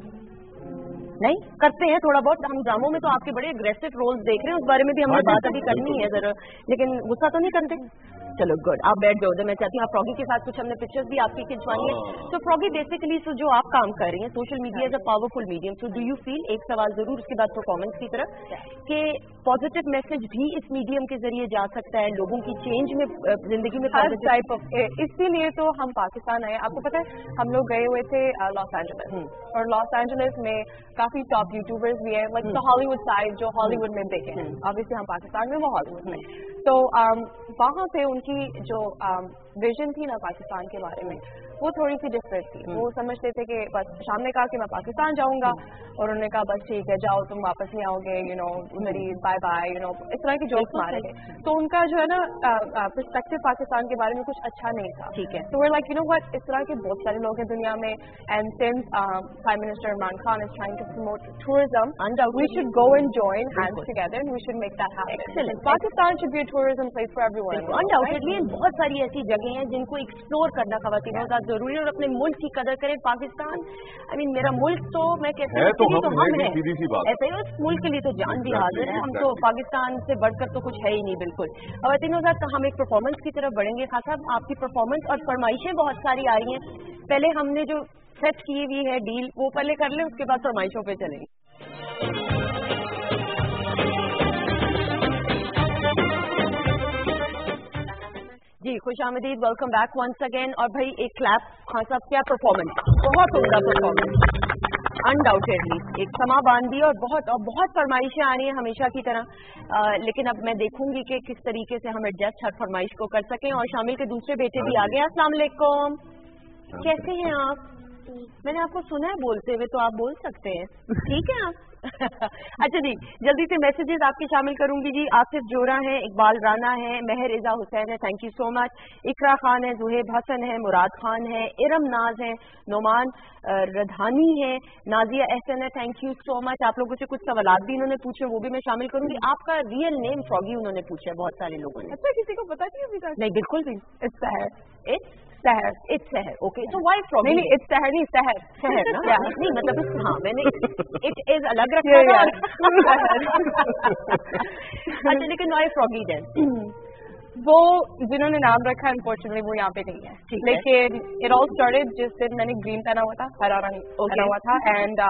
नहीं करते हैं थोड़ा बहुत। हम ड्रामों में तो आपके बड़े अग्रेसिव रोल्स देख रहे हैं उस बारे में भी हमने हाँ बात अभी करनी है जरा। लेकिन गुस्सा तो नहीं करते? चलो गुड आप बैठ जाओ मैं चाहती हूँ आप फ्रॉगी के साथ कुछ हमने पिक्चर्स भी आपकी खिंचवानी है। तो फ्रॉगी बेसिकली तो जो आप काम कर रही हैं social media is a powerful medium so do you feel एक सवाल ज़रूर उसके बाद परफॉर्मेंस की तरफ़ कि पॉजिटिव मैसेज भी इस मीडियम के ज़रिए जा सकता है लोगों की चेंज में ज़िंदगी में हर टाइप ऑफ़ इसीलिए तो हम पाकिस्तान आए। आपको पता है हम लोग गए हुए थे लॉस एंजलिस हम्म। और लॉस एंजलिस में काफ़ी टॉप यूट्यूबर्स भी है लाइक हॉलीवुड साइड जो हॉलीवुड में देखे हैं। Obviously hmm. हम पाकिस्तान में वो हॉलीवुड में। तो वहाँ पे उनकी जो विजन थी ना पाकिस्तान के बारे में वो थोड़ी सी डिफरेंट थी। वो समझते थे कि बस शाम ने कहा कि मैं पाकिस्तान जाऊँगा और उन्होंने कहा बस ठीक है जाओ तुम वापस नहीं आओगे यू नो मेरी बाय बाय यू नो इस तरह की जोक्स मारे। थे तो उनका जो है ना परस्पेक्टिव पाकिस्तान के बारे में कुछ अच्छा नहीं था। ठीक है। तो वे लाइक यू नो वट इस तरह के बहुत सारे लोग हैं दुनिया में and since prime minister Imran Khan is trying to promote tourism we should go and together and we should make that happen Pakistan should be a tourism place for everyone undoubtedly बहुत सारी ऐसी जगह हैं जिनको एक्सप्लोर करना खवातीनों का ज़रूरी है और अपने मुल्क की कदर करें। पाकिस्तान आई मीन मेरा मुल्क तो मैं कहती हूँ तो, तो हम हैं। ऐसे ही उस मुल्क के लिए तो जान भी हाजिर है। हम तो पाकिस्तान से बढ़कर तो कुछ है ही नहीं बिल्कुल। अब तीनों साथ हम एक परफॉर्मेंस की तरफ़ बढ़ेंगे। खास साहब आपकी परफॉर्मेंस और फरमाइशें बहुत सारी आ रही हैं। पहले हमने जो सेट की हुई है डील वो पहले कर ले उसके बाद फरमाइशों पर चलेंगे। जी खुश आमदीद वेलकम बैक वंस अगेन और भाई एक क्लैप खान साहब क्या परफॉर्मेंस बहुत उमदा परफॉर्मेंस अनडाउटेडली एक समा बांधी और बहुत और बहुत फरमाइशें आ रही हैं हमेशा की तरह। आ, लेकिन अब मैं देखूँगी कि किस तरीके से हम एडजस्ट हर फरमाइश को कर सकें और शामिल के दूसरे बेटे भी आ गए. अस्सलाम वालेकुम कैसे हैं आप? मैंने आपको सुना है बोलते हुए तो आप बोल सकते हैं. ठीक है आप? अच्छा जी जल्दी से मैसेजेस आपके शामिल करूँगी जी। आसिफ जोरा है इकबाल राना है मेहर रिजा हुसैन है thank you so much Iqra Khan है जुहेब हसन है मुराद खान है इरम नाज है नोमान रधानी है नाजिया एहसन है थैंक यू सो मच आप लोगों से कुछ सवाल भी इन्होंने पूछे वो भी मैं शामिल करूँगी। आपका रियल नेम फ्रॉगी उन्होंने पूछा है बहुत सारे लोगों ने। अच्छा किसी को पता नहीं अभी नहीं बिल्कुल भी। इट्स सहर इट्स सहर इट्स शहर ओके तो वाई फ्रॉगी नहीं नहीं इट्स सहर नहीं सहर शहर ना Yeah. नहीं मतलब हाँ मैंने इट इज़ अलग रखा Yeah, था अच्छा लेकिन वाई फ्रॉगी देन वो जिन्होंने नाम रखा अनफॉर्चुनेटली वो यहाँ पे नहीं है। ठीक है। लेकिन इट ऑल स्टार्टेड जिस दिन मैंने ग्रीन पहना हुआ था हरा रंग पहना हुआ था एंड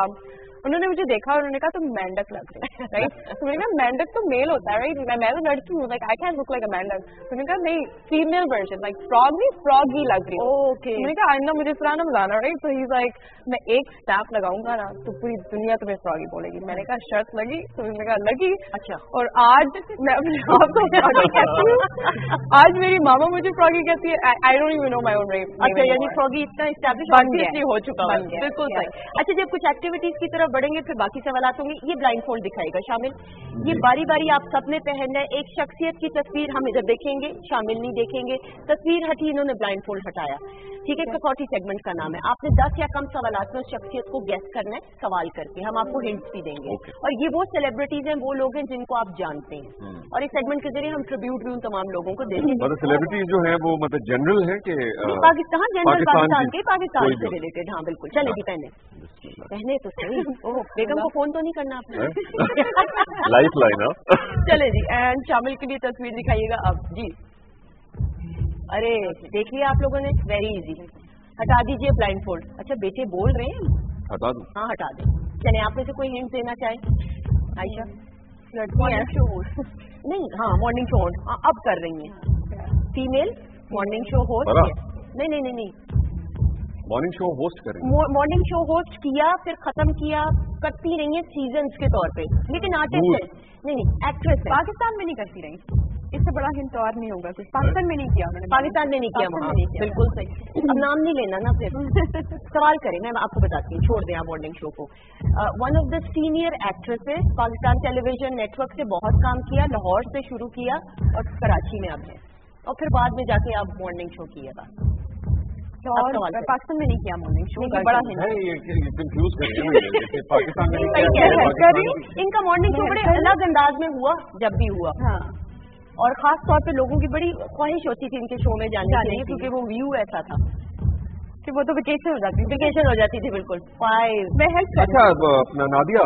उन्होंने मुझे देखा और उन्होंने कहा तुम मेंढक लग रही है राइट तो मैंने कहा मेंढक तो मेल होता है राइट मैं मैं तो लड़की हूँ like I can look like a मेंढक. तो मैंने कहा नहीं फीमेल वर्जन लाइक फ्रॉग नहीं फ्रॉग ही. लग रही ओके मैंने कहा आइंदा मुझे इस तरह ना बुलाना राइट तो ही लाइक मैं एक स्टैप लगाऊँगा ना तो पूरी दुनिया तुम्हें फ्रॉगी बोलेगी. मैंने कहा शर्त लगी? तो मैंने कहा लगी. अच्छा। और आज मैं अपने आप को फ्रॉगी कहती हूँ। आज मेरी मामा मुझे फ्रॉगी कहती है I don't even know my own name अच्छा यानी फ्रॉगी इतना स्टैब्लिश बन गया। ऑब्वियसली हो चुका। है बिल्कुल सही। अच्छा जब कुछ एक्टिविटीज़ की तरफ़ बढ़ेंगे फिर बाकी सवाल होंगे ये ब्लाइंड फोल्ड दिखाएगा शामिल। ये बारी बारी आप सबने पहनना है एक शख्सियत की तस्वीर हम इधर देखेंगे शामिल नहीं देखेंगे। तस्वीर हटी इन्होंने ब्लाइंड फोल्ड हटाया। ठीक है कसौटी सेगमेंट का नाम है। आपने दस या कम सवाल में उस शख्सियत को गेस करना है सवाल करके। हम आपको हिंट्स भी देंगे। और ये वो सेलिब्रिटीज हैं वो लोग हैं जिनको आप जानते हैं। और इस सेगमेंट के ज़रिए हम ट्रिब्यूट भी उन तमाम लोगों को देंगे। मतलब सेलिब्रिटीज जो है वो मतलब जनरल है कि पाकिस्तान जनरल पाकिस्तान के पाकिस्तान से रिलेटेड हाँ। बिल्कुल। चले जी पहने। पहने तो सही। ओह बेगम को फ़ोन तो नहीं करना आपने। लाइफ लाइन चले जी एंड शामिल के लिए तस्वीर दिखाइएगा अब। जी। अरे देख लिया आप लोगों ने? वेरी इजी हटा दीजिए ब्लाइंड फोल्ड अच्छा बेटे बोल रहे हैं? हटा दो। हाँ हटा दें। चले आप में से कोई हिंट देना चाहे? आयशा? शो नहीं हाँ मॉर्निंग शो हाँ अब कर रही है। फीमेल मॉर्निंग शो होस्ट नहीं नहीं नहीं। मॉर्निंग शो होस्ट करेंगे। मॉर्निंग शो होस्ट किया फिर खत्म किया करती रही है सीज़न के तौर पे। लेकिन आर्टिस्ट है नहीं नहीं एक्ट्रेस है। पाकिस्तान में नहीं करती रही। इससे बड़ा हिंट और नहीं होगा कुछ। पाकिस्तान में नहीं किया उन्होंने पाकिस्तान में नहीं किया पाकिस्तान वहाँ। में नहीं किया। बिल्कुल सही। अब नाम नहीं लेना ना फिर। सवाल करें मैं आपको बताती हूँ। छोड़ दें आप मॉर्निंग शो को। One of the senior actresses Pakistan television network से बहुत काम किया लाहौर से शुरू किया और कराची में अब है। और फिर बाद में जाके आप मॉर्निंग शो किएगा और पाकिस्तान में नहीं किया मॉर्निंग शो बड़ा है कंफ्यूज कर हैं हैं। हूँ। इनका मॉर्निंग शो बड़े अलग अंदाज में हुआ जब भी हुआ। हाँ। और खास तौर पे लोगों की बड़ी ख्वाहिश होती थी इनके शो में जाने के जाने लिए की। क्योंकि वो व्यू ऐसा था। कि वो तो वेकेशन हो जाती है वेकेशन हो जाती थी बिल्कुल। फाइव मैं हेल्प अच्छा अपना नादिया?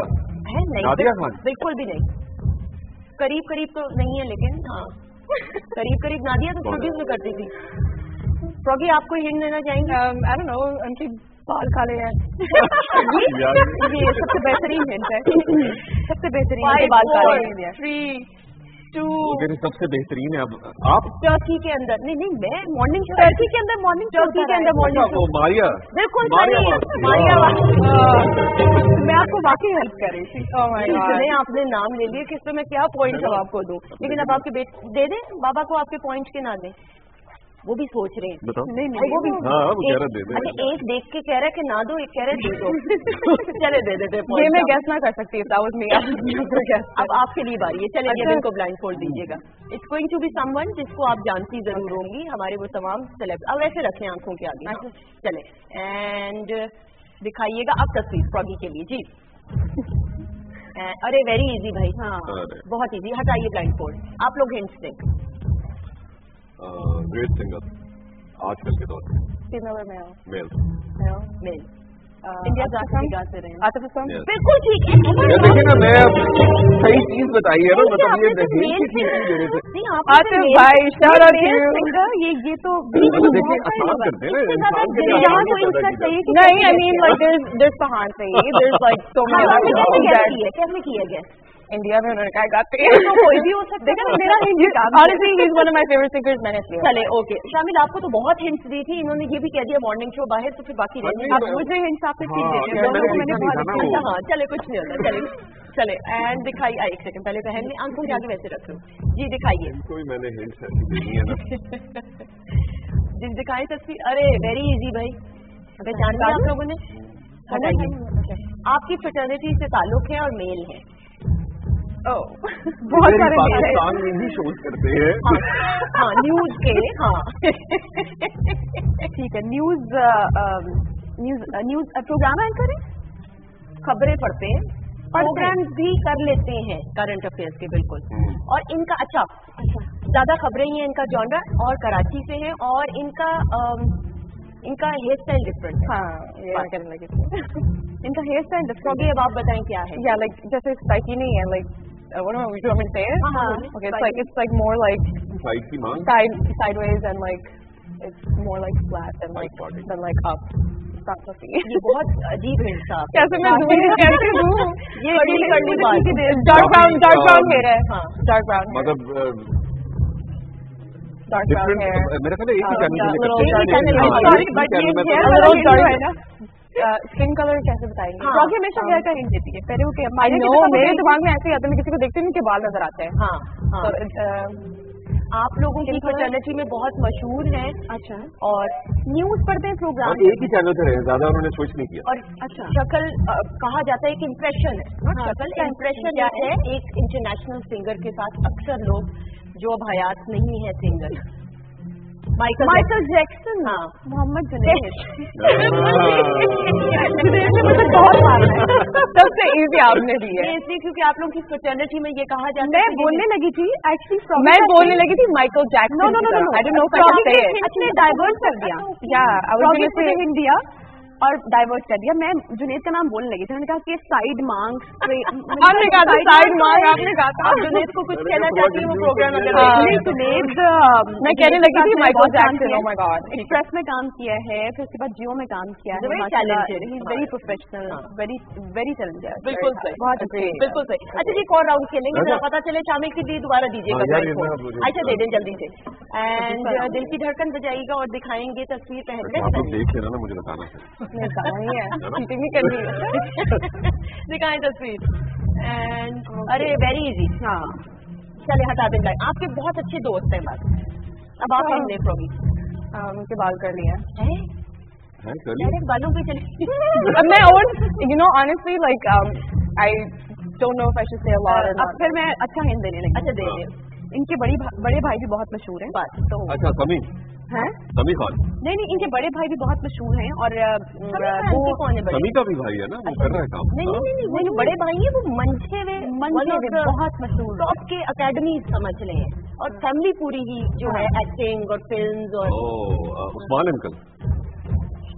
है नहीं नादिया खान? बिल्कुल भी नहीं। करीब करीब तो नहीं है लेकिन हाँ। करीब करीब नादिया तो प्रोड्यूस में करती थी। फ्रॉगी आपको हिंट देना चाहेंगे? आई डोंट नो उनके बाल काले हैं। ये सबसे बेहतरीन हिंट है। सबसे बेहतरीन बाल काले हैं थ्री रहे सबसे बेहतरीन है। अब आप टर्की के अंदर। नहीं नहीं मैं मॉर्निंग टर्की के अंदर मॉर्निंग टर्की के अंदर अच्छा, मॉर्निंग वो मारिया। बिल्कुल मारिया हाँ। वास्ती। मैं आपको वाकई हेल्प कर रही थी। Oh इतने आपने नाम ले लिए कि इसमें मैं क्या पॉइंट अब आपको दूँ। लेकिन अब आपके बेटे दे दें बाबा को आपके पॉइंट के ना दें। वो भी सोच रहे हैं। बताओ। नहीं अरे वो भी हाँ, वो कह एक- रहा दे दे। अच्छा एक देख के कह रहा है कि ना दो एक कह रहा है दे दो। चले दे देते ये मैं गैस ना कर सकती never guess अब आपके लिए बारी है। चले अच्छा। इनको ब्लाइंड फोल्ड दीजिएगा। It's going to be someone जिसको आप जानती ज़रूर होंगी। हमारे वो तमाम सेलेब अब ऐसे रखें आँखों के आगे हाँ? चले। एंड दिखाइएगा अब तस्वीर फ्रॉगी के लिए जी। अरे वेरी इजी भाई। हाँ। बहुत इजी हटाइए ब्लाइंड फोल्ड आप लोग हिंट्स दें। ग्रेट सिंगर आजकल के दौर में मेल मेल से से हैं. बिल्कुल ठीक। है ये देखिए ना मैं अब सही चीज़ बताई है ना मतलब ये तो दहेज की चीज़ आतिफ भाई. सिंगर ये ये तो मतलब देखिए आसान करते हैं नहीं। I mean like there's there's पहाड़ हाँ, people guess that किया? कैसे किया गया इंडिया में उन्होंने कहा गाते हैं तो कोई भी हो सकता देखा है मेरा hint honestly he's one of my favorite singers मैंने इसलिए चले ओके शामिल आपको तो बहुत हिंट्स दी थी। इन्होंने ये भी कह दिया मॉर्निंग शो बाहर तो फिर बाकी हाँ, रह नहीं, गए। अब मुझे हिंट्स आपसे ठीक हाँ, देते हैं। अच्छा हाँ चले कुछ नहीं होता चले। चले एंड दिखाई आ, एक सेकंड पहले पहन ली आँखों के आगे वैसे रख लो। जी दिखाइए। कोई मैंने हिंट्स ऐसी देनी है ना। जी दिखाई तस्वीर अरे वेरी इजी भाई। पहचान लिया आप लोगों ने? आपकी फ्रेटर्निटी से ताल्लुक है और मेल है। बहुत सारे पाकिस्तान में ही शोज़ करते हैं। हाँ न्यूज़ के हाँ। ठीक है news news news program anchor है खबरें पढ़ते हैं। प्रोग्राम भी कर लेते हैं करंट अफेयर्स के बिल्कुल। और इनका अच्छा ज़्यादा खबरें ही हैं इनका जॉनर और कराची से हैं और इनका इनका हेयर स्टाइल डिफरेंट हाँ कहने लगी इनका हेयर स्टाइल डिफरेंट अब आप बताएँ क्या है? या लाइक जैसे स्पाइकी नहीं है like what am I you want me to say it? Uh-huh. Okay, it's like it's like more like side की मांग side sideways and like it's more like flat and like Like body. than like up. Stop puffy. ये बहुत अजीब हिंट था आपका। कैसे मैं दूँ कैसे दूँ ये करनी करनी बात है। Dark brown dark brown hair है हाँ। डार्क ब्राउन मतलब डार्क ब्राउन डिफरेंट हेयर मेरे ख्याल है एक ही चैनल के लिए little करते हैं। एक ही channel हाँ, है, एक ही but channel ये में hair करते वाला हैं। hint जो है ना स्किन कलर कैसे बताएँगे हाँ, क्योंकि हमेशा हेयर का हिंट देती है पहले वो मेरे दिमाग में ऐसे ही आता है किसी को देखते हूँ उनके बाल नज़र आते हैं हाँ हाँ तो, आप लोगों की फ्रेटर्निटी में बहुत मशहूर है। अच्छा। और न्यूज़ पढ़ते हैं प्रोग्राम एक ही चैनल पे रहे ज़्यादा उन्होंने स्विच नहीं किया। और अच्छा। शक्ल कहा जाता है एक इम्प्रेशन है। हाँ, शक्ल क्या इम्प्रेशन क्या है। एक इंटरनेशनल सिंगर के साथ अक्सर लोग जो अब हयात नहीं है सिंगर माइकल जैक्सन ना मोहम्मद जुनैद बहुत है सबसे इजी आपने दी है। इसलिए क्योंकि आप लोगों की फ्रेटर्निटी में ये कहा जाता है मैं बोलने लगी थी एक्चुअली मैं बोलने लगी थी Michael Jackson no no no no. I don't know ने divert कर दिया। या आई वाज गोइंग हिंट दिया और डाइवर्ट कर दिया। मैं जुनेद का नाम बोलने लगी थी। मैंने कहा कि साइड मांग आपने कहा था side मांग, आपने कहा था। आप जुनैद को कुछ कहना चाहती हैं वो प्रोग्राम हाँ। नहीं, जुनेद uh, मैं कहने लगी थी Michael Jackson, oh my god Express में काम किया है फिर उसके बाद जियो में काम किया है. Very professional very very talented बिल्कुल सही। बहुत अच्छे बिल्कुल सही। अच्छा जी एक और राउंड खेलेंगे। जरा पता चले शामिल की दी दोबारा दीजिएगा। हाँ, अच्छा दे दें जल्दी से। एंड दिल की धड़कन बजाइएगा और दिखाएँगे तस्वीर पहले आप देख ना मुझे बताना नहीं है चीटिंग करनी है दिखाएँ तस्वीर। एंड अरे वेरी इजी हाँ। चले हटा दें आपके बहुत अच्छे दोस्त हैं बस। अब आप हाँ। हिंद दें um, उनके बाल कर लिया है। बालों पे चले। मैं और I don't know if I should say a अब फिर मैं अच्छा हिंद देने लगी। अच्छा दे दें इनके बड़ी बड़े भाई भी बहुत मशहूर हैं। बात। तो अच्छा समी हैं? समी खान नहीं नहीं इनके बड़े भाई भी बहुत मशहूर हैं और वो वो कौन है समी का भी भाई है ना वो कर रहा है काम। नहीं नहीं नहीं वो जो बड़े भाई हैं वो मंचे हुए मंचे हुए, बहुत मशहूर। टॉप के अकेडमी समझ लें। और फैमिली पूरी ही जो है एक्टिंग और फ़िल्म और उस्मान अंकल।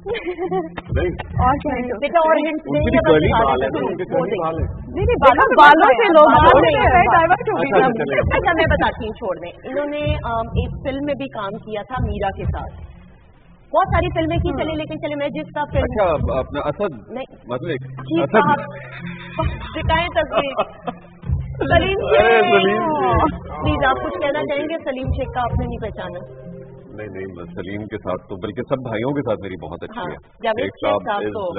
और क्या बेटा और हिंट नहीं नहीं बालों बालों से लोग अच्छा, मैं बताती हूँ छोड़ दें। इन्होंने एक फ़िल्म में भी काम किया था मीरा के साथ। बहुत सारी फ़िल्में की चले लेकिन चले मैं जिसका फ़िल्म अच्छा अपना असद नहीं। मतलब दिखाएँ तस्वीर सलीम शेख। सलीम शेख। प्लीज़ आप कुछ कहना चाहेंगे? सलीम शेख का आपने नहीं पहचाना। नहीं नहीं मैं सलीम के साथ तो बल्कि सब भाइयों के साथ मेरी बहुत अच्छी हाँ है। एक साहब तो.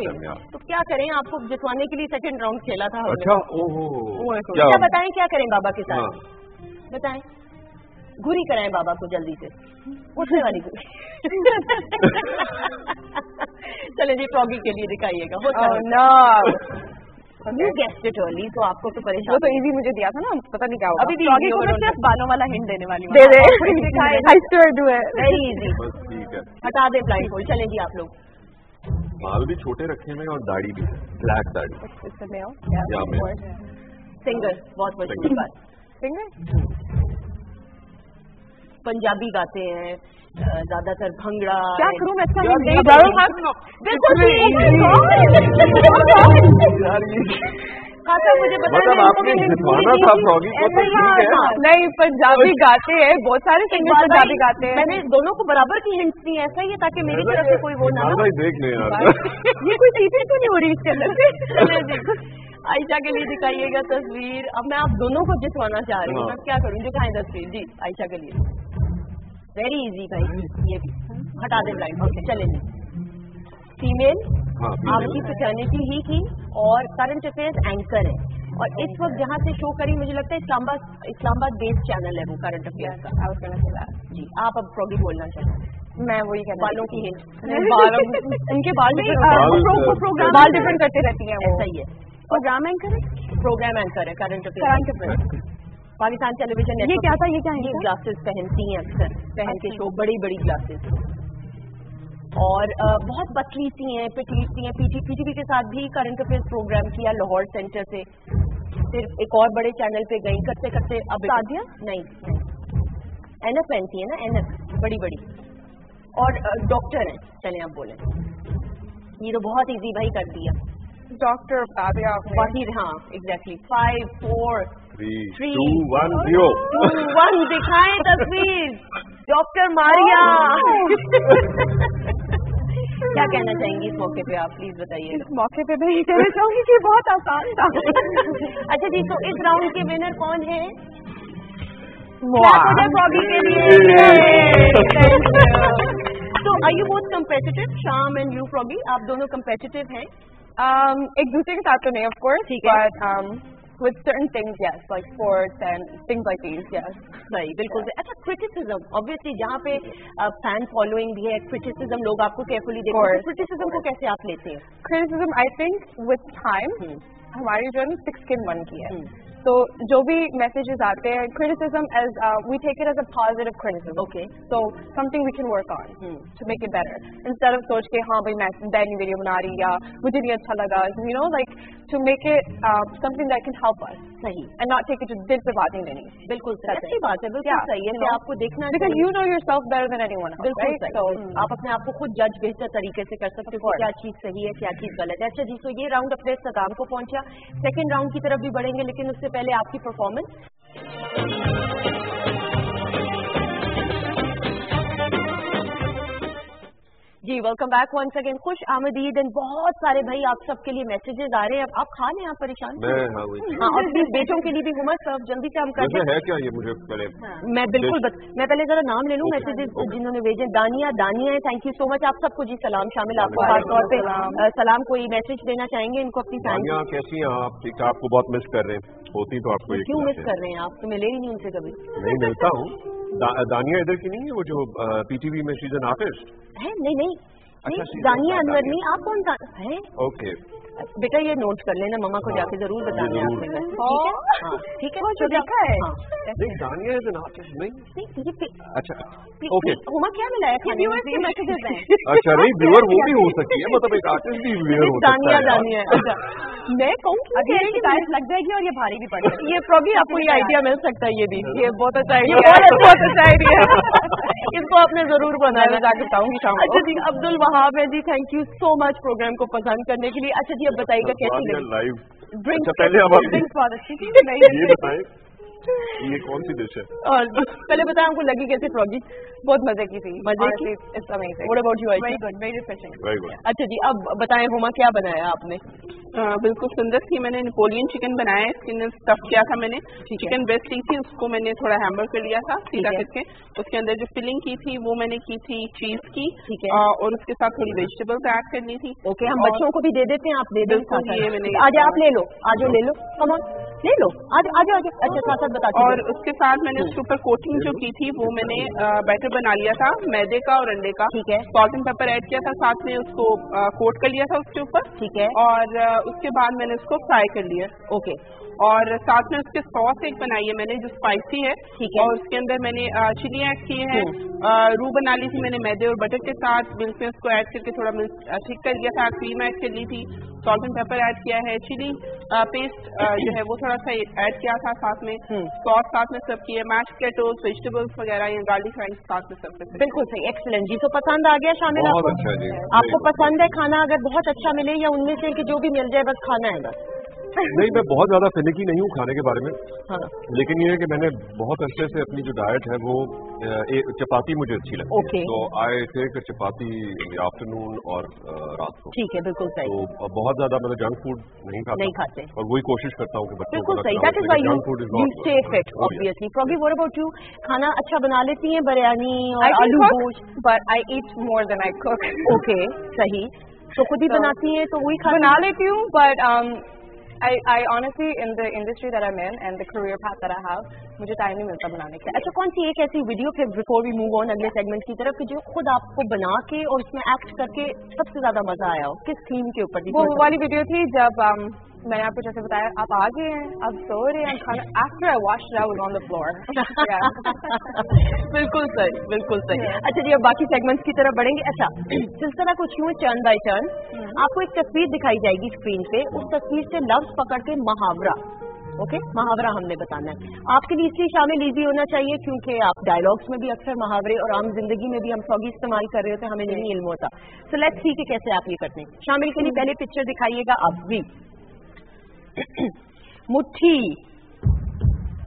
ही. तो क्या करें आपको जितवाने के लिए सेकंड राउंड खेला था अच्छा ओहो। क्या? बताएँ क्या करें बाबा के हाँ। साथ बताएँ। घुरी कराएँ बाबा को जल्दी से। उठने वाली घुरी। चले जी फ्रॉगी के लिए दिखाइएगा। हो. यू गेस्ट इट अर्ली तो आपको तो वो परेशान तो इजी मुझे दिया था ना पता नहीं क्या होगा। अभी Froggy को मैं सिर्फ़ बालों वाला हिंट देने वाली हूँ। दे दे। I still do it very easy बस ठीक है। हटा दे ब्लाइंड होल्ड चलें जी आप लोग। बाल भी छोटे रखे हैं और दाढ़ी भी ब्लैक दाढ़ी। या मैं। सिंगर बहुत मशहूर बात। सिंगर पंजाबी गाते हैं। ज़्यादातर भंगड़ा क्या करूँ मैं? अच्छा नहीं, हाँ। सर मुझे बता मतलब दें, आपने इन्होंने जितवाना हिंदी था फ्रॉगी को तो ठीक है। था। नहीं पंजाबी गाते हैं बहुत सारे सिंगर पंजाबी गाते हैं। मैंने दोनों को बराबर की हिंट्स दी ऐसा ही है ताकि मेरी तरफ़ से कोई वो ना हो। देख ले यार। ये कोई चीज़ें क्यों नहीं हो रही इसके अंदर आयशा के लिए दिखाइएगा तस्वीर। अब मैं आप दोनों को जितवाना चाह रही हूँ हाँ। क्या करूँ? दिखाएँ तस्वीर। जी आयशा के लिए। वेरी इजी भाई ये भी हटा दें ब्लाइंड ओके चले फीमेल हाँ आपकी फ्रेटर्निटी ही थी और करंट अफेयर्स एंकर है. और इस वक्त जहाँ से शो करी मुझे लगता है इस्लामाबाद इस्लामाबाद बेस्ड चैनल है वो करंट अफेयर्स का. जी आप अब फ्रॉगी बोलना चाहें. मैं वही कहना बालों की हिंट. इनके बाल प्रोग्राम बाल डिफरेंट करते रहती हैं वो. ऐसा ही है. प्रोग्राम एंकर है? प्रोग्राम एंकर है current current affair Pakistan television ये क्या था? ये क्या ये है ग्लासेस पहनती हैं अक्सर पहन के शो बड़ी बड़ी ग्लासेस और बहुत पतली सी हैं पिटली सी हैं पीटी पीटीवी के साथ भी करंट अफेयर्स प्रोग्राम किया लाहौर सेंटर से। फिर एक और बड़े चैनल पे गई करते करते अब सादिया? नहीं नहीं। एनएफ पहनती है ना? एनएफ बड़ी बड़ी। और डॉक्टर हैं चले आप बोले। ये तो बहुत इजी भाई कर दिया। डॉक्टर बाकी हाँ exactly five four three Three. One zero one दिखाएँ तस्वीर डॉक्टर मारिया क्या कहना चाहेंगी इस मौके पे आप? प्लीज़ बताइए इस मौके पे मैं ये कहना चाहूँगी कि बहुत आसान था। अच्छा जी तो इस राउंड के विनर कौन है? फ्रॉगी के लिए। तो are you both competitive Shyam and you Froggy आप दोनों कम्पेटिटिव हैं? um, एक दूसरे के साथ तो नहीं of course ठीक है। but um, with certain things yes like sports and things like these yes सही बिल्कुल सही अच्छा क्रिटिसिज्म ऑब्वियसली जहाँ पे फैन फॉलोइंग भी है क्रिटिसिज्म लोग आपको केयरफुली देखते हैं course. क्रिटिसिज्म को कैसे आप लेते हैं criticism I think with time हम्म, हमारी जो है थिक स्किन बन की है हम्म। तो जो भी मैसेजेस आते हैं criticism as uh, we take it as a positive criticism Okay. so something we can work on hmm. to make it better instead of सोच के हाँ भाई मैं नई वीडियो बना रही या मुझे नहीं अच्छा लगा you know like to make it uh, something that can help us सही एंड नॉट टेक इट दिल पे बातें नहीं लेनी बिल्कुल सही। अच्छी बात है बिल्कुल सही है। know, आपको देखना because you know yourself better than anyone बिल्कुल हम्म, आप अपने आप को खुद जज बेहतर तरीके से कर सकते हो क्या चीज़ सही है क्या चीज़ गलत है। अच्छा जी तो ये राउंड अपने सदाम को पहुँचा। सेकेंड राउंड की तरफ़ भी बढ़ेंगे लेकिन उससे पहले आपकी परफॉर्मेंस जी वेलकम बैक वंस अगेन खुश आमदीद एंड बहुत सारे भाई आप सबके लिए मैसेजेस आ रहे हैं। आप खा लें आप परेशान मैं हाँ हाँ और प्लीज़ बेटों के लिए भी हुमत सब जल्दी से हम कर है क्या ये मुझे पहले मैं बिल्कुल बत, मैं पहले जरा नाम ले लूँ मैसेजेस जिन्होंने भेजे। दानिया दानिया है थैंक यू सो मच आप सबको जी सलाम शामिल। आपको खासतौर पर सलाम। कोई मैसेज देना चाहेंगे इनको अपनी दानिया कैसी हैं आप? ठीक है आपको बहुत मिस कर रहे हैं। होती तो आपको क्यों मिस कर रहे हैं? आप तो मिले ही नहीं उनसे कभी। नहीं मिलता हूँ। दा, दानिया इधर की नहीं है वो जो पीटीवी में सीज़न आर्टिस्ट है नहीं नहीं। अच्छा, दानिया अनवर नहीं आप कौन सा है? ओके बेटा ये नोट कर लेना मम्मा को जाके ज़रूर बताना है आपने ठीक है हाँ, ठीक है जो तो देखा है। हाँ, पि- अच्छा ओके। हुमा क्या मिला है? के हैं? अच्छा नहीं व्यूअर वो भी हो सकती है मतलब एक आर्टिस्ट भी व्यूअर हो सकता है दानिया अच्छा। मैं कहूँ अभी ये शिकायत लग जाएगी और ये भारी भी पड़ जाएगी। ये प्रॉब्ली आपको ये आइडिया मिल सकता है ये भी। ये बहुत अच्छा आइडिया बहुत अच्छा है। इसको आपने ज़रूर बनाया। जाकर जाके बताऊँगी शाम अच्छा जी अब्दुल वहाब है जी thank you so much program को पसंद करने के लिए। अच्छा जी अब बताइएगा कैसे लाइव ड्रिंक अच्छा पहले आप ड्रिंक बहुत अच्छी थी ये बताएँ। ये कौन सी डिश है? और पहले बताएँ आपको लगी कैसे फ्रॉगी बहुत मज़े की थी। मज़े की? It's amazing you, Aisha? Very good very refreshing very good अच्छा जी अब बताएँ हुमा क्या बनाया आपने? बिल्कुल सुंदर थी। मैंने नेपोलियन चिकन बनाया इसके अंदर स्टफ़ किया था मैंने। चिकन ब्रेस्ट ली थी उसको मैंने थोड़ा हैम्बर कर लिया था सीधा करके। उसके अंदर जो फिलिंग की थी वो मैंने की थी चीज़ की। ठीक है। और उसके साथ थोड़ी वेजिटेबल वेजिटेबल्स ऐड करनी थी। ओके हम बच्चों को भी दे देते हैं आप दे दो ये मैंने- आज आप ले लो आज ले लो। कम ऑन ले लो। आज आज आज अच्छा साथ साथ बता और उसके साथ मैंने उसके ऊपर कोटिंग जो की थी वो मैंने बैटर बना लिया था मैदे का और अंडे का। ठीक है। सॉल्ट एंड पेपर ऐड किया था साथ में उसको कोट कर लिया था उसके ऊपर। ठीक है। और उसके बाद मैंने उसको फ्राई कर लिया। ओके। और साथ में उसके सॉस एक बनाई है मैंने जो स्पाइसी है। ठीक है। और उसके अंदर मैंने चिली ऐड किए हैं। रू बना ली थी मैंने मैदे और बटर के साथ। मिल्क में उसको ऐड करके थोड़ा मिल्क ठीक कर लिया था। क्रीम ऐड कर ली थी। सॉल्ट एंड पेपर ऐड किया है। चिली पेस्ट जो है वो थोड़ा सा ऐड किया था साथ में। सॉस साथ में सर्व किए। मैश पोटैटोज वेजिटेबल्स वगैरह या गार्लिक राइस साथ में सर्व करते बिल्कुल सही। एक्सलेंट जी। तो पसंद आ गया शामिल आपको? अच्छा जी। आपको पसंद है खाना? अगर बहुत अच्छा मिले या उनमें से कि जो भी मिल जाए बस खाना है बस। नहीं मैं बहुत ज़्यादा फिनिकी नहीं हूँ खाने के बारे में। हाँ। लेकिन ये है कि मैंने बहुत अच्छे से अपनी जो डाइट है वो एक चपाती मुझे अच्छी लगती Okay. है तो आई टेक चपाती आफ्टरनून और रात को। ठीक है बिल्कुल सही। तो बहुत ज़्यादा मतलब जंक फ़ूड नहीं खाता। नहीं खाते। और वही कोशिश करता हूँ कि बच्चों बिल्कुल सही। That is you stay fit obviously what about you खाना अच्छा बना लेती हैं बिरयानी और आलू गोश्त? but I eat more than I cook. Okay सही। तो खुद ही बनाती हैं तो वही खाना बना लेती हूँ um, I, I honestly, in the industry that I'm in and the career path that I have, मुझे time नहीं मिलता बनाने के लिए अच्छा कौन सी एक ऐसी video फिर before we move on अगले segment की तरफ़ कि जो खुद आपको बना के और उसमें act करके सबसे ज़्यादा मज़ा आया हो किस theme के ऊपर वो वाली video थी जब um, मैंने आपको जैसे बताया आप आ गए हैं आप सो रहे हैं खाना after I wash I was on the floor बिल्कुल सही बिल्कुल सही। अच्छा जी अब बाकी सेगमेंट्स की तरफ़ बढ़ेंगे। अच्छा सिलसिला कुछ यूँ टर्न बाय टर्न आपको एक तस्वीर दिखाई जाएगी स्क्रीन पे उस तस्वीर से लफ्ज पकड़ के मुहावरा। ओके मुहावरा हमने बताना है। आपके लिए इसलिए शामिल ईजी होना चाहिए क्योंकि आप डायलॉग्स में भी अक्सर मुहावरे और आम ज़िंदगी में भी हम सॉगी इस्तेमाल कर रहे होते हैं हमें नहीं इल्म होता। सो लेट्स सी कि कैसे आप ये करते हैं। शामिल के लिए पहले पिक्चर दिखाइएगा आप भी मुट्ठी।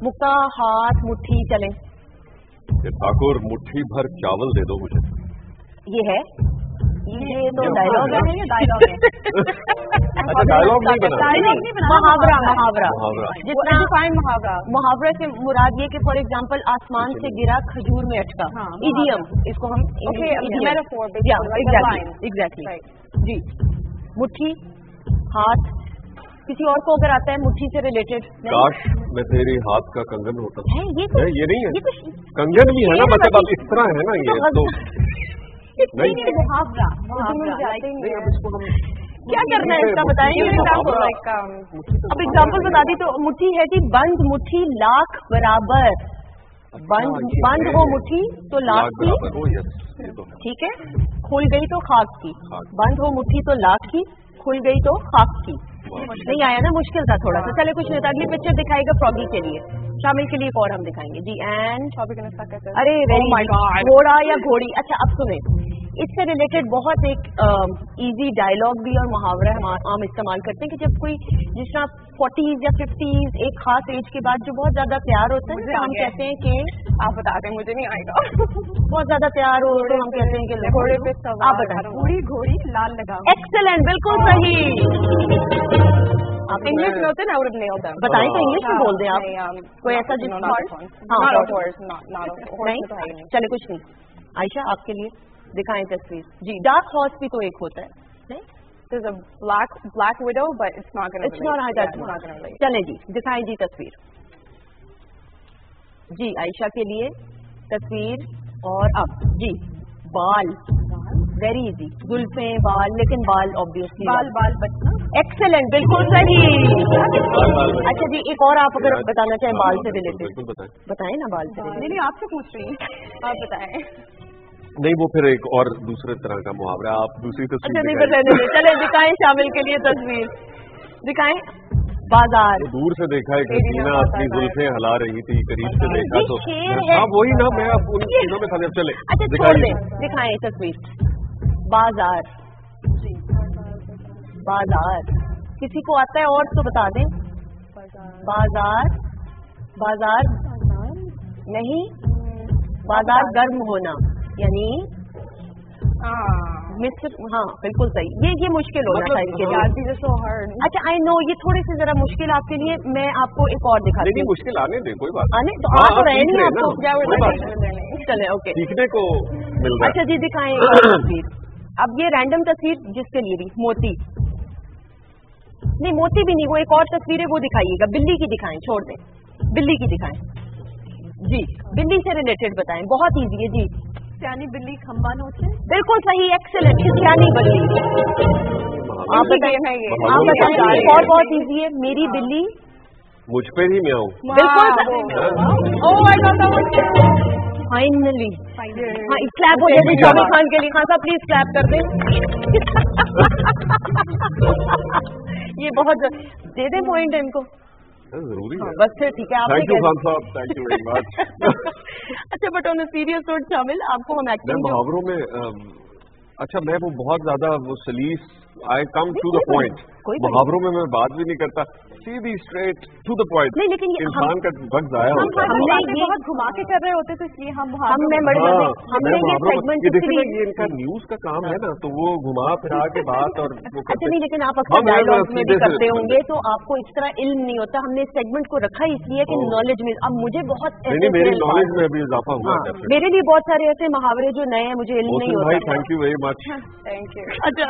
मुक्का हाथ मुट्ठी चले। ठाकुर मुट्ठी भर चावल दे दो मुझे। ये है? ये तो डायलॉग है। या डायलॉग है। अच्छा डायलॉग नहीं बना नहीं, नहीं, मुहावरा। मुहावरा। मुहावरा। जितना फाइन मुहावरा मुहावरा से मुराद ये कि फॉर एग्जांपल आसमान से गिरा खजूर में अटका। इडियम इसको हम line. एग्जैक्टली जी। मुट्ठी हाथ किसी और को अगर आता है मुट्ठी से रिलेटेड काश मैं तेरे हाथ का कंगन होता। है ये तो है ये नहीं है। ये तो कंगन भी है ना तो मतलब अब इस तरह है ना ये तो नहीं। नहीं क्या करना है इसका? बताएँगे um, अब एग्ज़ाम्पल बता दी तो मुट्ठी है जी बंद मुट्ठी लाख बराबर। बंद हाँ, बंद हो मुट्ठी तो लाख की। तो ठीक है? खुल गई तो खाक की। बंद हो मुट्ठी तो लाख की खुल गई तो खाक की। नहीं आया ना मुश्किल था थोड़ा सा। चले कुछ नहीं था अगली पिक्चर दिखाएगा फ्रॉगी के लिए। शामिल के लिए एक और हम दिखाएँगे। जी एंड. अरे oh. घोड़ा या घोड़ी? अच्छा अब सुने। इससे रिलेटेड बहुत एक इजी डायलॉग भी और मुहावरा हम आम इस्तेमाल करते हैं कि जब कोई जिस तरह फोर्टीज या फिफ्टीज एक खास एज के बाद जो बहुत ज़्यादा प्यार होता है तो हम कहते हैं कि आप बता दें मुझे नहीं आएगा। बहुत ज़्यादा प्यार हो तो हम कहते हैं कि घोड़े पे सवार आप बताएँ। घोड़ी घोड़ी लाल लगा एक्सेलेंट बिल्कुल सही। आप इंग्लिश में होते ना would have nailed बताएँ तो इंग्लिश में बोल दें आप। कोई ऐसा जिस not. हाँ, Not not not तो है ही नहीं। नहीं. चले कुछ नहीं। आयशा आपके लिए दिखाएँ तस्वीर। जी डार्क हॉर्स भी तो एक होता है नहीं? There's a black black widow, but it's not gonna. It's relate. Not Yeah, it's not gonna relate. चलें जी दिखाएँ जी तस्वीर। जी आयशा के लिए तस्वीर और अब जी बाल। वेरी इजी जुल्फे बाल लेकिन बाल ऑब्वियसली बाल बाल। बचना एक्सेलेंट बिल्कुल सही। अच्छा जी एक और आप अगर बताना चाहें बाल से रिलेटेड बताएँ। बताएँ ना बाल से नहीं रिलेटेड नहीं आपसे पूछ रही हूँ। आप बताएँ। नहीं वो फिर एक और दूसरे तरह का मुहावरा आप दूसरी तस्वीर अच्छा तस्वीर नहीं दिखाइए। बताने दे। चले दिखाएँ शामिल के लिए तस्वीर। दिखाएँ। बाज़ार। तो दूर से देखा है कि तेरी टीना नवाज़ अपनी जुल्फे हला रही थी करीब से देखा तो। शेर है। हाँ वही ना मैं अब उन चीज़ों में था चले। अच्छा दिखाएँ तस्वीर। बाज़ार। बाज़ार। किसी को आता है और तो बता दें। बाज़ार। बाज़ार नहीं बाज़ार गर्म होना यानी मिस्र हाँ बिल्कुल सही। ये ये मुश्किल होना था इनके लिए यार these are so hard. अच्छा आई नो ये थोड़े से जरा मुश्किल आपके लिए मैं आपको एक और दिखाती नहीं हूँ। मुश्किल आने दे कोई बात आने तो हाँ, आ तो आप रहे नहीं। हैं आपको चले ओके सीखने को मिल अच्छा जी दिखाएँ एक तस्वीर। अब ये रैंडम तस्वीर जिसके लिए भी मोती। नहीं मोती भी नहीं वो एक और तस्वीर है वो दिखाइएगा। बिल्ली की दिखाएँ छोड़ दें। बिल्ली की दिखाएँ। जी बिल्ली से रिलेटेड बताएँ। बहुत इजी है जी। सियानी बिल्ली खम्बा नोचे बिल्कुल सही एक्सेलेंट सियानी बिल्ली आप है ये। आप बताएँ और बहुत इजी है मेरी बिल्ली। मुझ पे ही मैं बिल्कुल Oh फाइनली हाँ क्लैप हो जाए शाहरुख खान के लिए। खान साहब प्लीज़ क्लैप कर दे। ये बहुत दे दे पॉइंट इनको। ज़रूरी है बस फिर ठीक है थैंक यू खान साहब थैंक यू वेरी मच अच्छा but on serious note Shamil आपको हम एक्टिंग मुहावरों में अच्छा मैं वो बहुत ज़्यादा वो सलीस I come to the point कोई मुहावरों में मैं बात भी नहीं करता। सीधी स्ट्रेट टू द पॉइंट नहीं, लेकिन इंसान का वक्त जाया होता है। बहुत घुमा के कर रहे होते तो इसलिए हम मैं हाँ, हमने ये इनका न्यूज़ का काम है। ना तो वो घुमा फिरा के बात और अच्छा नहीं लेकिन आप हाँ, अक्सर मैं- मैं में भी करते होंगे तो आपको इस तरह इल्म नहीं होता। हमने इस सेगमेंट को रखा इसलिए कि नॉलेज मिल अब मुझे बहुत मेरी नॉलेज में अभी इजाफा हुआ हाँ, है। मेरे लिए बहुत सारे ऐसे मुहावरे जो नए हैं मुझे इल्म नहीं होता। Thank you very much thank you अच्छा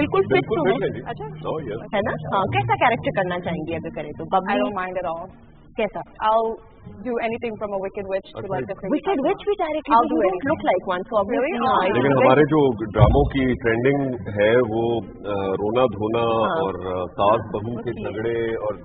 बिल्कुल फिट तो है। अच्छा। Oh, है ना? हाँ कैसा कैरेक्टर करना चाहेंगी अगर करें तो? I Babli don't mind at all. कैसा? I'll do anything from a wicked witch to like crazy. Wicked witch भी directly I'll do it. Don't look like one so Really? Obviously Oh. लेकिन हमारे जो ड्रामों की ट्रेंडिंग है वो रोना धोना हाँ। और सास बहू के झगड़े और.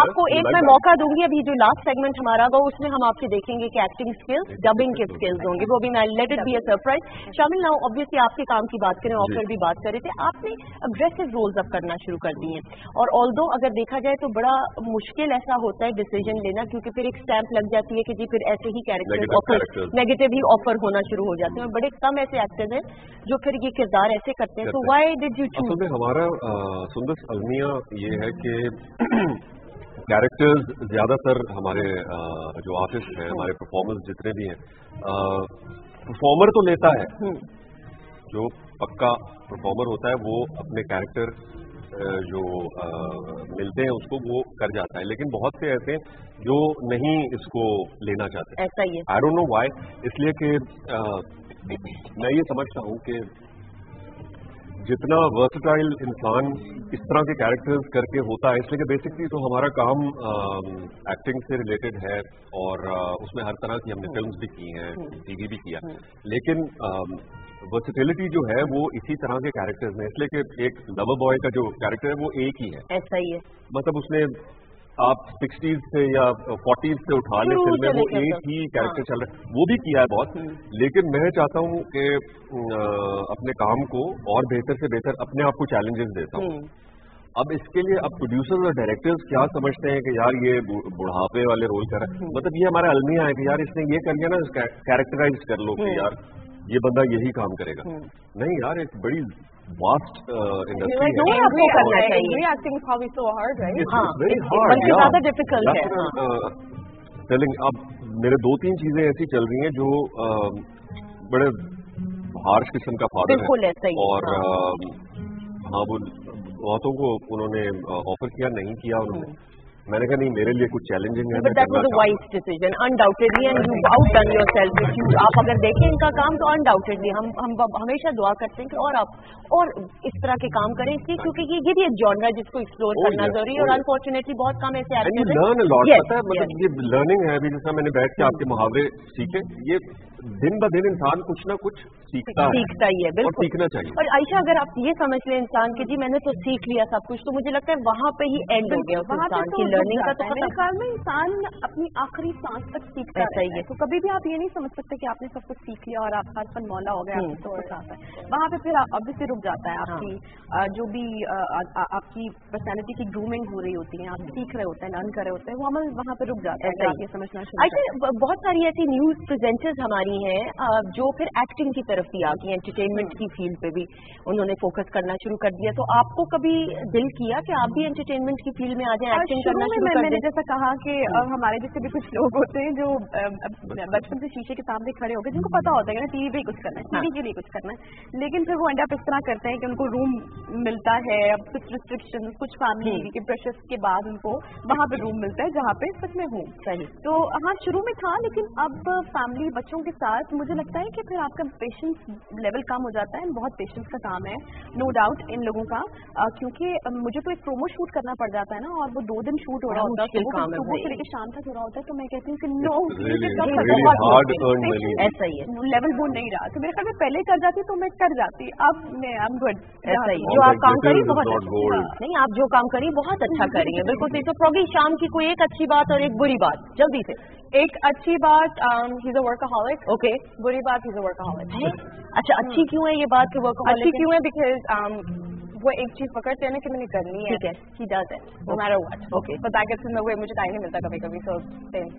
आपको एक like मैं? मौका दूँगी अभी जो लास्ट सेगमेंट हमारा होगा उसमें हम आपसे देखेंगे कि एक्टिंग स्किल्स डबिंग के स्किल्स होंगे वो भी मैं let it be a surprise Shamil now obviously आपके काम की बात करें ऑफ़र भी बात कर रहे थे आपने अग्रेसिव रोल्स अब करना शुरू कर दिए और ऑल अगर देखा जाए तो बड़ा मुश्किल ऐसा होता है डिसीज़न लेना क्योंकि फिर एक स्टैंप लग जाती है कि जी फिर ऐसे ही कैरेक्टर ऑफ़र. नेगेटिव ही ऑफ़र होना शुरू हो जाते हैं और बड़े कम ऐसे एक्टर्स हैं जो फिर ये किरदार ऐसे करते हैं। तो वाई डिड यू चूज़ हमारा सुंदर अलमिया ये है कि कैरेक्टर्स ज़्यादातर हमारे जो आर्टिस्ट हैं हमारे परफॉर्मर्स जितने भी हैं परफॉर्मर तो लेता है। जो पक्का परफॉर्मर होता है वो अपने कैरेक्टर जो मिलते हैं उसको वो कर जाता है। लेकिन बहुत से ऐसे जो नहीं इसको लेना चाहते। ऐसा ही है। आई डोंट नो वाई इसलिए कि मैं ये समझता हूँ कि जितना वर्सटाइल इंसान इस तरह के कैरेक्टर्स करके होता है इसलिए कि बेसिकली तो हमारा काम एक्टिंग से रिलेटेड है और आ, उसमें हर तरह की हमने फ़िल्म भी की हैं टीवी भी किया। लेकिन वर्सिटिलिटी जो है वो इसी तरह के कैरेक्टर्स में इसलिए कि एक लवर बॉय का जो कैरेक्टर है वो एक ही है। ऐसा ही है। मतलब उसने आप सिक्सटीज से या फोर्टीज से उठा ले फ़िल्म में वो एक ही कैरेक्टर चल रहा है। वो भी किया है बहुत। लेकिन मैं चाहता हूँ कि अपने काम को और बेहतर से बेहतर अपने आप को चैलेंजेस देता हूँ। अब इसके लिए अब प्रोड्यूसर्स और डायरेक्टर्स क्या समझते हैं कि यार ये बुढ़ापे वाले रोल कर रहा है? मतलब ये हमारा अलमिया है कि यार इसने ये कर लिया ना कैरेक्टराइज कर लो कि यार ये बंदा यही काम करेगा। नहीं यार एक बड़ी वास्ट इंडस्ट्री no, है आपको करना चाहिए। Angry acting is probably so hard, right? It's, हाँ, it's very it's- hard. बल्कि yeah. ज़्यादा difficult है, Uh, telling टेलिंग अब मेरे दो तीन चीज़ें ऐसी चल रही हैं जो अ, बड़े हार्श किस्म का फादर बिल्कुल है ऐसा ही है, और वो बहुतों को उन्होंने ऑफ़र किया नहीं किया उन्होंने मैंने कहा नहीं मेरे लिए कुछ चैलेंजिंग है a चाहता हूँ। wise decision, undoubtedly, and you outdone yourself. If you, आप अगर देखें इनका काम तो अनडाउटेडली हम हम हमेशा दुआ करते हैं कि और आप और इस तरह के काम करें इसलिए क्योंकि ये ये भी एक जॉनरा जिसको एक्सप्लोर Oh, करना ज़रूरी है oh, और. अनफॉर्चुनेटली बहुत कम ऐसे एंड यू actors हैं- लर्न अ लॉट पता है मतलब ये लर्निंग है अभी जैसा मैंने बैठ के आपके मुहावरे सीखे ये दिन ब दिन इंसान कुछ ना कुछ सीखता है सीखता ही है बिल्कुल। और सीखना चाहिए। और आयशा अगर आप ये समझ लें इंसान कि जी मैंने तो सीख लिया सब कुछ तो मुझे लगता है वहाँ पे ही एंड हो गया वहाँ पे इंसान तो की लर्निंग का तो मेरे ख्याल में इंसान अपनी आखिरी सांस तक सीखता ही है। है। तो कभी भी आप ये नहीं समझ सकते कि आपने सब कुछ सीख लिया और आप हर फन मौला हो गया हम्म। है। वहाँ पे फिर ऑब्वियसली रुक जाता है आपकी जो भी आपकी पर्सनैलिटी की ग्रूमिंग हो रही होती है आप सीख रहे होते हैं लर्न कर रहे होते हैं वो अमल वहाँ पे रुक जाता है ऐसा आप ये समझना शुरू बहुत सारी ऐसी न्यूज़ प्रेजेंटर्स हमारी हैं अ, जो फिर एक्टिंग की तरफ़ भी आ गई एंटरटेनमेंट की फ़ील्ड पे भी उन्होंने फोकस करना शुरू कर दिया। तो आपको कभी दिल किया कि आप भी एंटरटेनमेंट की फ़ील्ड में आ जाएँ एक्टिंग करना शुरू मैं- कर मैंने जैसा कहा कि हमारे जैसे भी कुछ लोग होते हैं जो बचपन से शीशे के सामने खड़े हो गए जिनको पता होता है ना टीवी पे कुछ करना है टीवी के लिए कुछ करना है। लेकिन फिर वो एंड अप इस तरह करते हैं कि उनको रूम मिलता है अब कुछ रिस्ट्रिक्शन कुछ फैमिली के प्रेशर्स के बाद उनको वहाँ पे रूम मिलता है जहाँ पे सच में हूँ। सही। तो हाँ शुरू में था लेकिन अब फैमिली बच्चों के साथ मुझे लगता है कि फिर आपका पेशेंस लेवल कम हो जाता है बहुत पेशेंस का काम है नो डाउट इन लोगों का अ, क्योंकि मुझे तो एक प्रोमो शूट करना पड़ जाता है ना और वो दो दिन शूट हो रहा होता है सुबह है सुबह। से लेकर शाम तक हो रहा होता है तो मैं कहती हूँ कि नो. ऐसा ही है। लेवल वो नहीं रहा। तो मेरे ख्याल में पहले कर जाती तो मैं कर जाती अब मैं आई एम गुड ऐसा ही जो आप काम करी glitter is बहुत अच्छा। हाँ, नहीं आप जो काम करी बहुत अच्छा कर रही बिल्कुल सही। तो प्रोगी शाम की कोई एक अच्छी बात और एक बुरी बात जल्दी से। एक अच्छी बात um, he's a workaholic. Okay बुरी बात he's a workaholic. अच्छा अच्छी क्यों है ये बात कि वर्क अच्छी क्यों है because um, वो एक चीज़ पकड़ते हैं ना कि मैंने करनी है ठीक है। he does it no matter what Okay. but that gets in the way मुझे टाइम नहीं मिलता कभी कभी so same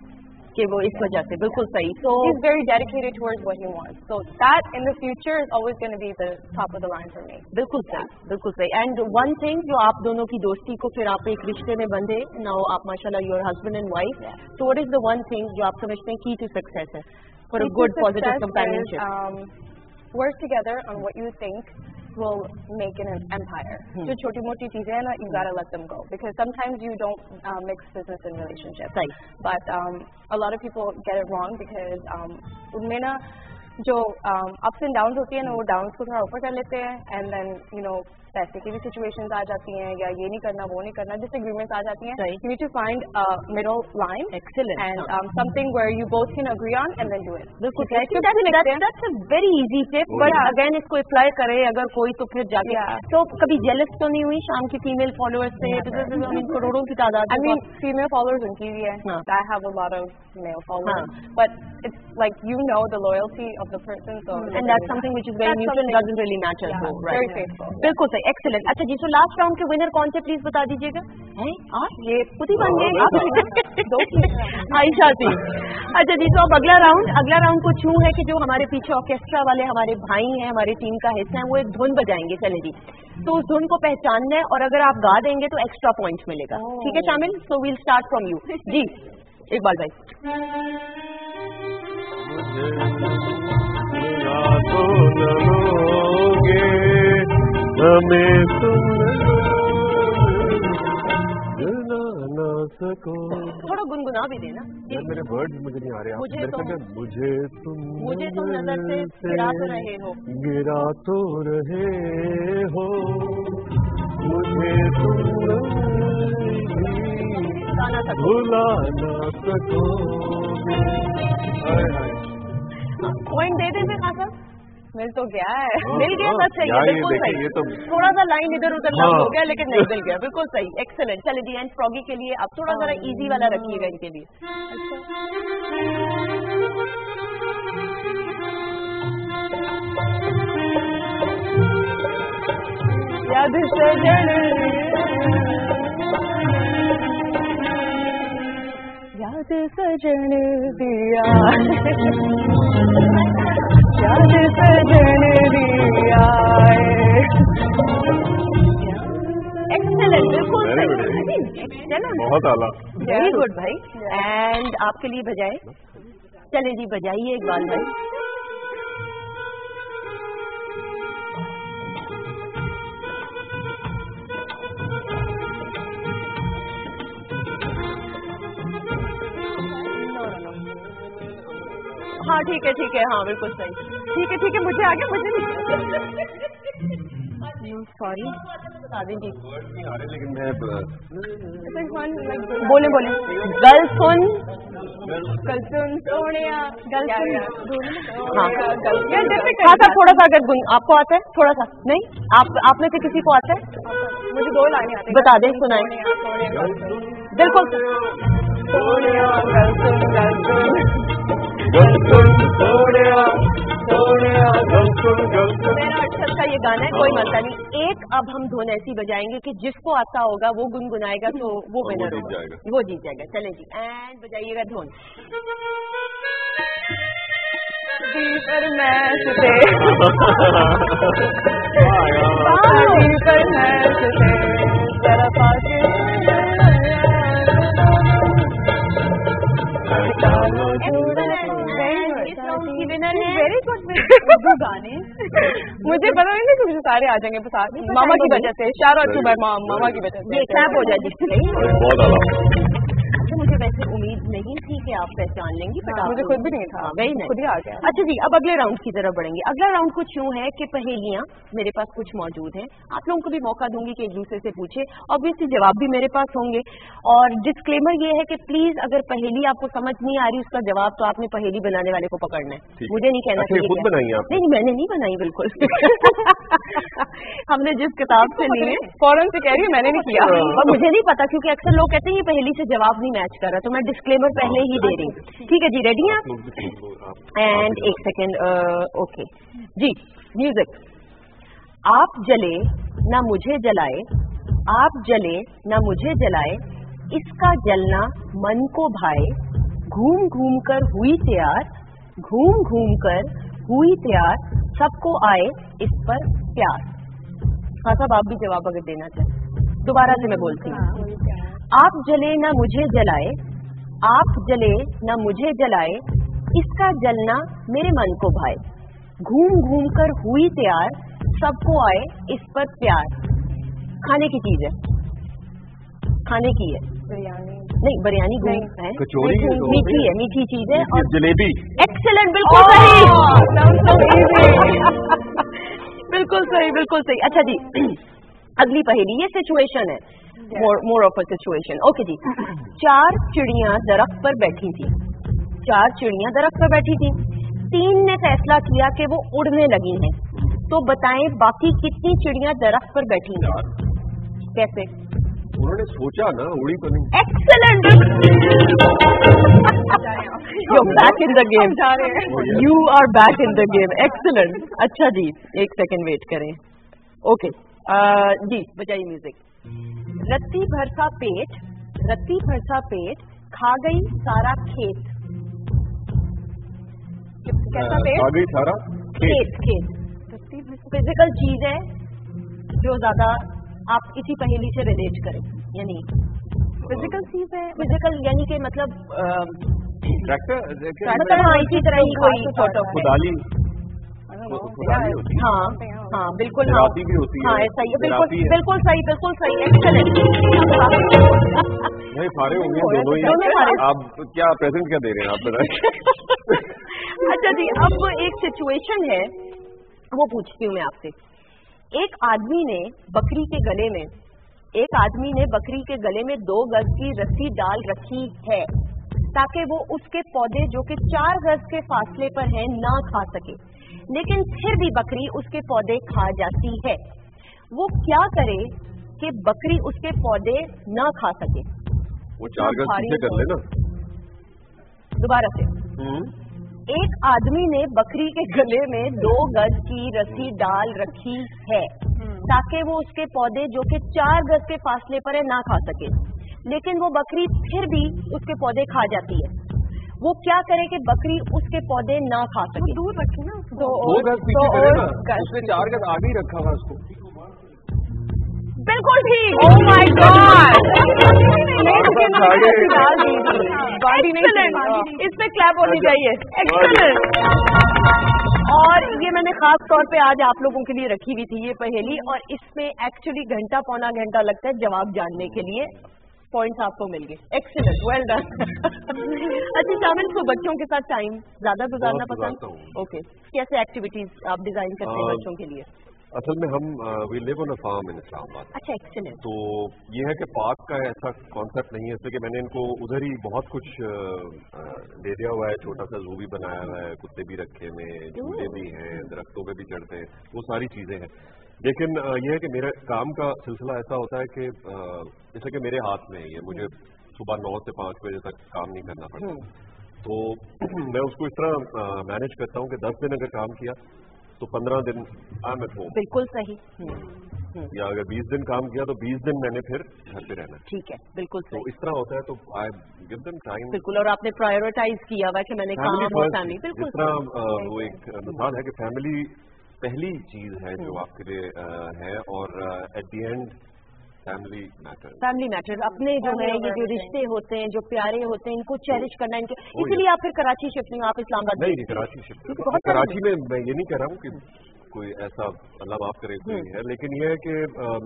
कि वो इस वजह से बिल्कुल सही तो He's very dedicated towards what he wants. So that in the future is always going to be the top of the line for me. बिल्कुल सही बिल्कुल सही एंड वन थिंग जो आप दोनों की दोस्ती को फिर आप एक रिश्ते में बंधे नाउ आप माशाल्लाह your husband and wife so what is the one thing जो आप समझते हैं की टू सक्सेस है for a Key to good positive success is, companionship Um, work together on what you think will make it an empire. जो छोटी मोटी चीजें हैं ना, you gotta let them go because sometimes you don't uh, mix business and relationships. सही But um, a lot of people get it wrong because um, उनमें ना जो um, ups and downs होती है ना वो downs को थोड़ा ऊपर कर लेते हैं and then you know पैसे की भी situations आ जाती हैं या ये नहीं करना वो नहीं करना disagreements आ जाती हैं Right. you need to find a middle line Excellent. and um, something where you both can agree on and then do it बिल्कुल ठीक है? सही Tips भी लिखते हैं। That's a very easy tip but again इसको अप्लाई करे अगर कोई तो फिर जाके Yeah. तो कभी जेलस तो नहीं हुई शाम की फीमेल फॉलोअर्स से Because, I mean, करोड़ों की तादाद I में mean, female followers on TV, Huh. I have a lot of male followers, Huh. but it's like you know the loyalty of the person, so and that's something which is very That's mutual something- doesn't really matter Yeah, so very right faithful. बिल्कुल सही एक्सीलेंट अच्छा जी तो लास्ट राउंड के विनर कौन से प्लीज़ बता दीजिएगा। आप ये खुद ही बन गए। आयशा थी। अच्छा जी तो अब अगला राउंड अगला राउंड कुछ यूँ है कि जो हमारे पीछे ऑर्केस्ट्रा वाले हमारे भाई हैं हमारी टीम का हिस्सा है वो एक धुन बजाएँगे। चले जी। तो उस धुन को पहचानना है और अगर आप गा देंगे तो एक्स्ट्रा पॉइंट मिलेगा। ठीक है Shamil? So we'll start from you जी इकबाल भाई। तो हमें तुम ना सको। थोड़ा गुनगुना भी देना। यार मेरे वर्ड्स मुझे नहीं आ रहे आप मुझे मेरे तो- क्या- मुझे तुम मुझे तुम नज़र से गिरा तो रहे हो। गिरा तो रहे हो। मुझे तुम भुला ना हाय पॉइंट दे देते खासा मिल तो गया है। मिल गया बस सही है बिल्कुल सही। तो थोड़ा सा लाइन इधर उधर लग हाँ। हो गया लेकिन नहीं मिल गया। बिल्कुल सही एक्सेलेंट चले दी एंड फ्रॉगी के लिए आप थोड़ा जरा इजी वाला रखिएगा इनके लिए। याद सजन याद सजन दिया। सजन एक्सेलेंट बिल्कुल बहुत आला। वेरी गुड भाई। एंड आपके लिए बजाए। चले जी बजाइए एक बार भाई। हाँ ठीक है ठीक है हाँ बिल्कुल सही। ठीक है ठीक है मुझे आगे मुझे सॉरी बता लेकिन मैं बोले। बोले गल सुन सुन गल सुन हाँ। हाँ सर थोड़ा सा अगर आपको आता है थोड़ा सा। नहीं? आप आप में से किसी को आता है? मुझे दो लाइनें आती बता दें सुनाए। बिल्कुल। गल सोनिया सोनिया अच्छा ये गाना है कोई मसला नहीं एक अब हम धुन ऐसी बजाएँगे कि जिसको आता होगा वो गुनगुनाएगा तो वो विनर होगा। वो जीत जाएगा चले जी एंड बजाइएगा धुन इस विनर है। वेरी गुड गाने मुझे पता नहीं था कि मुझे सारे आ जाएँगे पसंद मामा की वजह से शार और मामा की वजह से। हो जाए मुझे वैसे उम्मीद नहीं थी कि आप पहचान लेंगी but आप मुझे खुद भी नहीं था। वही नहीं खुद ही आ गया। अच्छा जी अब अगले राउंड की तरफ़ बढ़ेंगे। अगला राउंड कुछ यूँ है कि पहेलियाँ मेरे पास कुछ मौजूद हैं। आप लोगों को भी मौका दूँगी कि एक दूसरे से पूछे। ऑब्वियसली जवाब भी मेरे पास होंगे। और डिस्क्लेमर ये है कि प्लीज़ अगर पहेली आपको समझ नहीं आ रही उसका जवाब तो आपने पहेली बनाने वाले को पकड़ना है। मुझे नहीं कहना अच्छा, चाहिए खुद बनाई आपने? नहीं नहीं मैंने नहीं बनाई बिल्कुल। हमने जिस किताब से ली है फ़ौरन से कह रही है मैंने नहीं किया। और मुझे नहीं पता क्योंकि अक्सर लोग कहते हैं ये पहेली से जवाब नहीं मैच कर रहा तो मैं डिस्क्लेमर पहले ही दे रही हूँ। ठीक है जी रेडी हैं आप? एंड एक सेकेंड ओके जी म्यूज़िक आप जले ना मुझे जलाए आप जले ना मुझे जलाए इसका जलना मन को भाए घूम घूम कर हुई तैयार घूम घूम कर हुई तैयार सबको आए इस पर प्यार। हाँ साहब आप भी जवाब अगर देना चाहें। दोबारा से मैं बोलती हूँ। आप जले न मुझे जलाए आप जले न मुझे जलाए इसका जलना मेरे मन को भाए। घूम घूम कर हुई तैयार सबको आए इस पर प्यार। खाने की चीज़ है। खाने की है। बिरयानी। नहीं बिरयानी घूम है। कचौरी नहीं, है तो मीठी है मीठी चीज़ है और जलेबी। एक्सेलेंट बिल्कुल सही। बिल्कुल सही बिल्कुल सही। अच्छा जी अगली पहेली ये सिचुएशन है। More of a situation okay जी चार चिड़िया दरख्त पर बैठी थी। चार चिड़िया दरख्त पर बैठी थी। तीन ने फैसला किया कि वो उड़ने लगी हैं। तो बताएँ बाकी कितनी चिड़िया दरख्त पर बैठी हैं? कैसे? उन्होंने सोचा ना उड़ी तो नहीं। Excellent You're back in the game. You are back in the game. Excellent. अच्छा जी एक सेकंड वेट करें ओके okay. uh, जी बजाइए म्यूज़िक रत्ती भर सा पेट रत्ती भर सा पेट खा गई सारा खेत। कैसा पेट? खा गई सारा खेत। खेत रत्ती फ़िज़िकल चीज़ है जो ज़्यादा आप इसी पहेली से रिलेट करें यानी फ़िज़िकल चीज़ है फ़िज़िकल यानी कि मतलब ट्रैक्टर हाँ इसी तरह ही कोई sort of है। होती है। हाँ हाँ बिल्कुल हाँ। भी होती है। हाँ ऐसा ही है। बिल्कुल बिल्कुल सही बिल्कुल सही। एक्सलेंट नहीं फारे होंगे दोनों ही। आप क्या प्रेजेंट क्या दे रहे हैं आप बताएँ? अच्छा जी अब एक सिचुएशन है वो पूछती हूँ मैं आपसे। एक आदमी ने बकरी के गले में एक आदमी ने बकरी के गले में दो गज की रस्सी डाल रखी है ताकि वो उसके पौधे जो कि चार गज के फासले पर हैं ना खा सके। लेकिन फिर भी बकरी उसके पौधे खा जाती है। वो क्या करे कि बकरी उसके पौधे ना खा सके? वो चार गज कर लेना दोबारा से। हम्म। एक आदमी ने बकरी के गले में दो गज की रस्सी डाल रखी है ताकि वो उसके पौधे जो कि चार गज के फासले पर है ना खा सके। लेकिन वो बकरी फिर भी उसके पौधे खा जाती है। वो क्या करे कि बकरी उसके पौधे ना खा सके? तो दूर रखे ना दो गज पीछे करे ना उसने चार गज आगे ही रखा हुआ उसको। बिल्कुल ठीक ओह माय गॉड इस पे क्लैप होनी चाहिए। एक्सलेंट और ये मैंने खास तौर पे आज आप लोगों के लिए रखी हुई थी ये पहेली और इसमें एक्चुअली घंटा पौना घंटा लगता है जवाब जानने के लिए। पॉइंट्स आपको मिल गए। एक्सीलेंट वेल डन अच्छा शामिल को बच्चों के साथ टाइम ज़्यादा गुजारना पसंद? ओके कैसे एक्टिविटीज़ आप डिज़ाइन करते हैं बच्चों के लिए? असल में हम we live on a farm in Islamabad अच्छा एक्सीलेंट तो ये है कि पार्क का ऐसा कॉन्सेप्ट नहीं है इसलिए कि मैंने इनको उधर ही बहुत कुछ दे दिया हुआ है। छोटा सा जू भी बनाया हुआ है कुत्ते भी रखे हुए हैं झूले भी हैं दरख्तों पे भी चढ़ते हैं वो सारी चीज़ें हैं। लेकिन अ, ये है कि मेरे काम का सिलसिला ऐसा होता है कि जैसे कि मेरे हाथ में ये मुझे सुबह नौ से पाँच बजे तक काम नहीं करना पड़ता। तो मैं उसको इस तरह मैनेज करता हूँ कि दस दिन अगर काम किया तो पंद्रह दिन आई एम एट होम बिल्कुल सही। हम्म, या अगर 20 दिन काम किया तो 20 दिन मैंने फिर घर पे रहना ठीक है बिल्कुल सही। तो इस तरह होता है तो आई गिव देम टाइम बिल्कुल और आपने प्रायोरिटाइज किया हुआ कि मैंने काम और फैमिली बिल्कुल तरह वो एक मिसाल है कि फैमिली पहली चीज़ है जो हम्म। आपके लिए है और at the end family matter family matter अपने जो है ये जो रिश्ते होते हैं जो प्यारे होते हैं इनको चेरिश करना इनके। इसीलिए आप फिर कराची शिफ्ट नहीं हुए, आप इस्लामाबाद नहीं नहीं कराची शिफ्ट सारे कराची में मैं ये नहीं कह रहा हूँ कि कोई ऐसा अल्लाह माफ़ करे कोई हम्म। है लेकिन ये है कि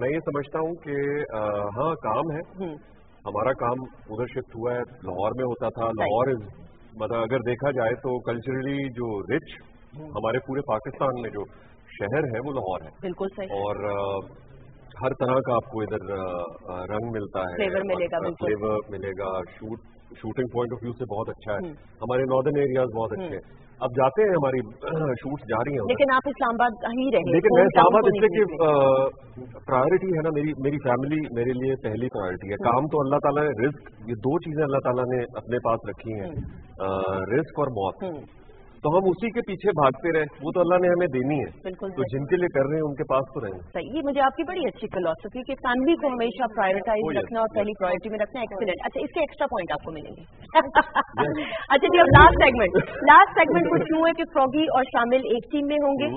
मैं ये समझता हूँ कि हाँ काम है। हम्म, हमारा काम उधर शिफ्ट हुआ है। लाहौर में होता था। लाहौर इज़ मतलब अगर देखा जाए तो कल्चरली जो रिच हमारे पूरे पाकिस्तान में जो शहर है वो लाहौर है। बिल्कुल सही। और अ, हर तरह का आपको इधर रंग मिलता है Flavor मिलेगा, फ्लेवर मिलेगा। Shoot shooting point of view से बहुत अच्छा है। हम्म। हमारे नॉर्दर्न एरियाज़ बहुत अच्छे हैं। अब जाते हैं हमारी शूट जा रही उधर। लेकिन आप इस्लामाबाद ही रहे लेकिन मैं इस्लामाबाद इसलिए कि प्रायोरिटी है ना मेरी मेरी फैमिली मेरे लिए पहली प्रायोरिटी है। काम तो अल्लाह ताला ने रिस्क ये दो चीज़ें अल्लाह ताला ने अपने पास रखी हैं। रिस्क और मौत। हम्म, तो हम उसी के पीछे भागते रहे। वो तो अल्लाह ने हमें देनी है। बिल्कुल तो जिनके लिए कर रहे हैं उनके पास तो रहें। सही। ये मुझे आपकी बड़ी अच्छी फिलोसफी की फैमिली को हमेशा प्रायोरिटाइज Oh, रखना और पहली प्रायोरिटी में रखना। एक्सीलेंट अच्छा इसके एक्स्ट्रा पॉइंट आपको मिलेंगे। अच्छा जी अब लास्ट सेगमेंट लास्ट सेगमेंट कुछ यूँ है कि फ्रॉगी और शामिल एक टीम में होंगे।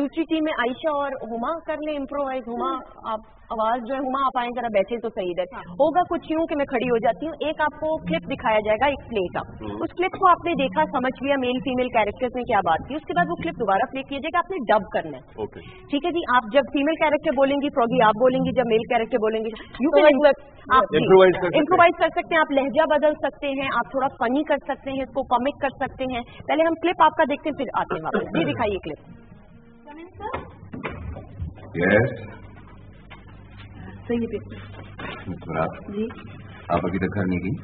दूसरी टीम में आयशा और हुमा कर ले इम्प्रोवाइज हुमा आप आवाज़ जो है हुमा आप आए जरा बैठे तो सही इधर। होगा कुछ यूँ कि मैं खड़ी हो जाती हूँ एक आपको क्लिप दिखाया जाएगा एक प्ले का। उस क्लिप को आपने देखा समझ लिया मेल फीमेल कैरेक्टर्स में क्या बात थी। उसके बाद वो क्लिप दोबारा प्ले किया जाएगा आपने डब करना है। ठीक है जी आप जब फीमेल कैरेक्टर बोलेंगी फ्रॉगी आप बोलेंगी जब मेल कैरेक्टर बोलेंगे यू कैन आप Improvise कर सकते हैं। इम्प्रोवाइज कर सकते हैं आप लहजा बदल सकते हैं आप थोड़ा फनी कर सकते हैं इसको कॉमिक कर सकते हैं। पहले हम क्लिप आपका देखते हैं फिर आते हैं वापस। जी दिखाइए क्लिप यस सही है जी। आप अभी तक घर नहीं गई?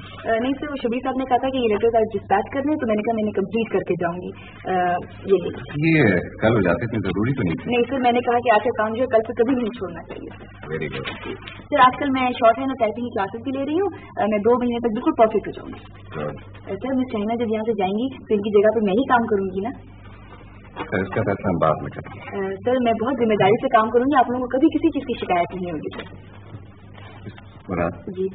नहीं सर वो शबीर साहब ने कहा था कि ये लेटर आज डिस्पैच करने हैं, तो मैंने कहा मैंने कंप्लीट करके जाऊँगी। ये ये कल हो जाते इतनी ज़रूरी तो नहीं। नहीं सर मैंने कहा कि आज का काम जो है कल से कभी नहीं छोड़ना चाहिए वेरी गुड सर आजकल मैं शॉर्ट हैंड और टाइपिंग की क्लासेस भी ले रही हूँ मैं दो महीने तक बिल्कुल परफेक्ट हो जाऊँगी। सर मिस चाइना जब यहाँ से जाएँगी तो इनकी जगह पर मैं ही काम करूँगी ना। इसका फैसला हम बाद में करेंगे। सर मैं बहुत ज़िम्मेदारी से काम करूँगी आप लोगों को कभी किसी चीज़ की शिकायत नहीं होगी सर। मुराद जी।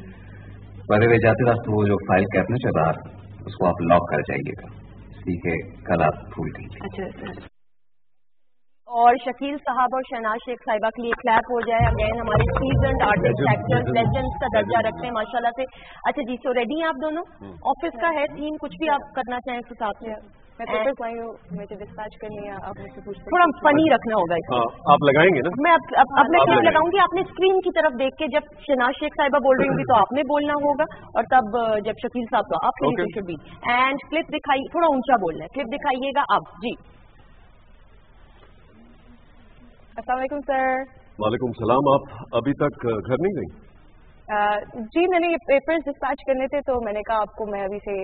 पहले वे जाते रास्ते वो जो फ़ाइल कैबिनेट है बाहर उसको आप लॉक कर जाइएगा। ठीक है कल आप भूल गई अच्छा सर। और शकील साहब और शहनाज शेख साहिबा के लिए क्लैप हो जाए अगेन हमारे सीज़न आर्टिस्ट एक्टर्स लेजेंड्स का दर्जा रखते हैं माशाल्लाह से। अच्छा जी सो रेडी हैं आप दोनों? ऑफ़िस का है थीम कुछ भी आप करना चाहें इस साथ से मैं पेपर्स लाई हूँ मुझे डिस्पैच करनी है आप मुझसे पूछ सकते थोड़ा फनी रखना होगा इसको हाँ आप लगाएँगे ना? मैं अब अब, अब मैं क्लिप लगाऊँगी आपने स्क्रीन की तरफ़ देख के जब शनाज शेख साहिबा बोल रही होंगी तो आपने बोलना होगा और तब जब शकील साहब का आप. शुड बी एंड क्लिप दिखाई थोड़ा ऊँचा बोलना है। क्लिप दिखाइएगा आप जी। अस्सलाम वालेकुम सर। वालेकुम सलाम। आप अभी तक घर नहीं गई? जी मैंने ये पेपर्स डिस्पैच करने थे तो मैंने कहा आपको मैं अभी से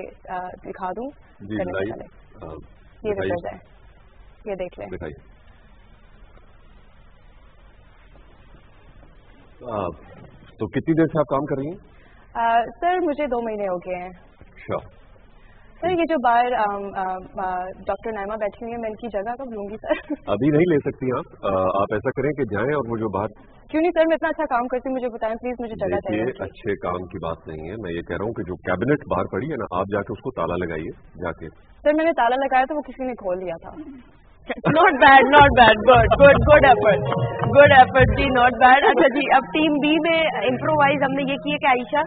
दिखा दूँ। ये दिखाइए। पेपर्स है। ये देख लें। दिखाइए। तो कितनी देर से आप काम कर रही हैं? सर मुझे दो महीने हो गए हैं। श्योर सर ये जो बाहर डॉक्टर नाइमा बैठी हुई है मैं इनकी जगह कब लूँगी सर? अभी नहीं ले सकती आप। आप ऐसा करें कि जाएँ और वो जो बाहर क्यों नहीं सर? मैं इतना अच्छा काम करती हूँ मुझे बताएँ प्लीज़ मुझे जगह चाहिए अच्छे काम की बात नहीं है। मैं ये कह रहा हूँ कि जो कैबिनेट बाहर पड़ी है ना आप जाके उसको ताला लगाइए जाके। सर मैंने ताला लगाया तो वो किसी ने खोल दिया था। Not bad not bad good good good effort good effort ji not bad अच्छा जी अब टीम बी में इम्प्रोवाइज हमने ये किया कि आयशा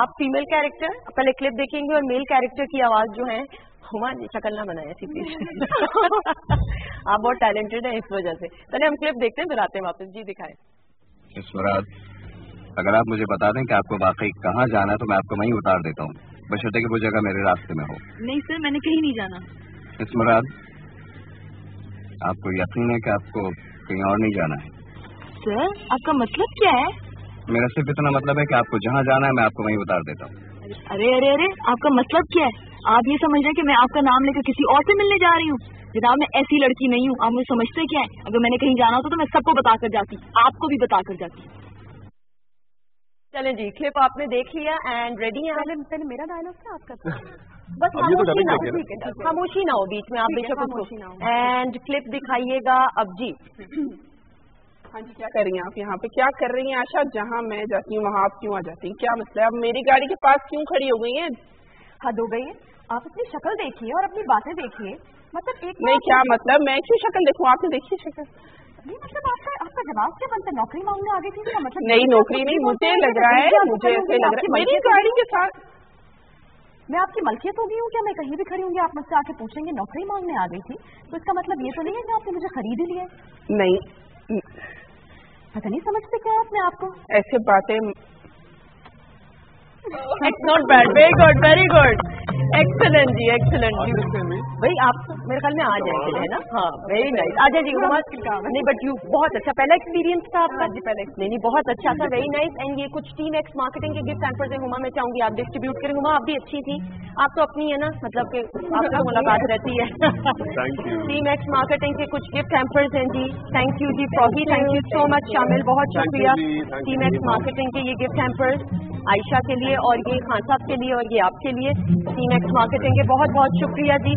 आप फीमेल कैरेक्टर पहले क्लिप देखेंगे और मेल कैरेक्टर की आवाज़ जो है हुमा जी शक्ल ना बनाए ऐसी प्लीज़ आप बहुत टैलेंटेड हैं इस वजह से। पहले हम क्लिप देखते हैं फिर आते हैं वापस। जी दिखाएँ। इस अगर आप मुझे बता दें कि आपको वाकई कहाँ जाना है तो मैं आपको वहीं उतार देता हूँ। बशर्ते कि वो जगह मेरे रास्ते में हो। नहीं सर मैंने कहीं नहीं जाना। इस मुराद आपको यकीन है कि आपको कहीं और नहीं जाना है? सर आपका मतलब क्या है? मेरा सिर्फ़ इतना मतलब है कि आपको जहाँ जाना है मैं आपको वहीं उतार देता हूँ। अरे अरे अरे आपका मतलब क्या है? आप ये समझ रहे हैं कि मैं आपका नाम लेकर किसी और से मिलने जा रही हूँ? जनाब मैं ऐसी लड़की नहीं हूँ। आप मुझे समझते क्या है? अगर मैंने कहीं जाना होता तो मैं सबको बताकर जाती आपको भी बताकर जाती। चलें जी क्लिप आपने देख लिया एंड रेडी हैं आप? पहले मेरा डायलॉग था आपका बस अब ये तो खामोशी ना हो ठीक है, खामोशी ना हो बीच में आप है, बेशक खामोशी ना उसको एंड क्लिप दिखाइएगा अब जी। हाँ जी क्या कर रही हैं आप यहाँ पे? क्या कर रही हैं? आशा जहाँ मैं जाती हूँ वहाँ आप क्यों आ जाती हैं? क्या मसला है? आप मेरी गाड़ी के पास क्यों खड़ी हो गई हैं? हद हो गई है। आप अपनी शक्ल देखिए और अपनी बातें देखिए। मतलब एक नहीं क्या मतलब? मैं क्यों शक्ल देखूँ? आपने देखी शक्ल। नहीं मतलब आपका आपका जवाब क्या बनता है? नौकरी मांगने आ गई थी इसका मतलब? नहीं नौकरी नहीं मुझे लग रहा है मुझे ऐसे लग रहा है। मेरी गाड़ी के साथ मैं आपकी मलकियत हो गई हूँ क्या? मैं कहीं भी खड़ी होंगी आप मुझसे आके पूछेंगे नौकरी मांगने आ गई थी। तो इसका मतलब ये तो नहीं है कि आपने मुझे खरीद ही लिया नहीं। पता नहीं समझते क्या अपने आप को ऐसे बातें it's not bad very good very good excellent ji excellent जी। भाई आप मेरे ख्याल में आ जाएँगे है। ना? हाँ वेरी नाइस आ जाइए बहुत नहीं बट यू बहुत अच्छा पहला एक्सपीरियंस था आपका? जी पहले नहीं नहीं बहुत अच्छा था वेरी नाइस एंड ये कुछ टीम एक्स मार्केटिंग के गिफ्ट हैम्पर्स हैं हुमा मैं चाहूँगी आप डिस्ट्रीब्यूट करें। हुमा आप भी अच्छी थी। आप तो अपनी है ना मतलब कि आपसे मुलाकात रहती है। टीम एक्स मार्केटिंग के कुछ गिफ्ट हैम्पर्स हैं जी। Thank you ji Froggy thank you so much Shamil बहुत शुक्रिया। जी, thank you team X marketing के ये गिफ्ट हैम्पर्स आयशा के लिए और ये खान साहब के लिए और ये आपके लिए। टीम एक्स मार्केटिंग के बहुत बहुत शुक्रिया जी।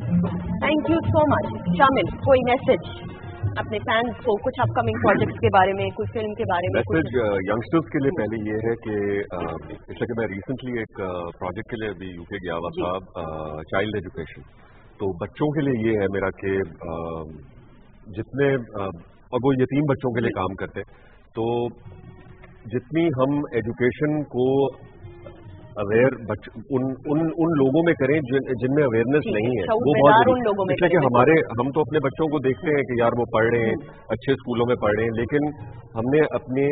Thank you so much Shamil कोई मैसेज अपने फैंस को कुछ अपकमिंग प्रोजेक्ट्स के बारे में कुछ फ़िल्म के बारे में मैसेज यंगस्टर्स के लिए पहले ये है कि इसलिए कि मैं रिसेंटली एक प्रोजेक्ट के लिए अभी यूके गया हुआ था चाइल्ड एजुकेशन तो बच्चों के लिए ये है मेरा कि जितने और वो यतीम बच्चों के लिए काम करते तो जितनी हम एजुकेशन को अवेयर उन उन उन लोगों में करें जिन जिनमें अवेयरनेस नहीं है। वो बहुत उन लोगों में इसलिए कि हमारे हम तो अपने बच्चों को देखते हैं कि यार वो पढ़ रहे हैं अच्छे स्कूलों में पढ़ रहे हैं लेकिन हमने अपने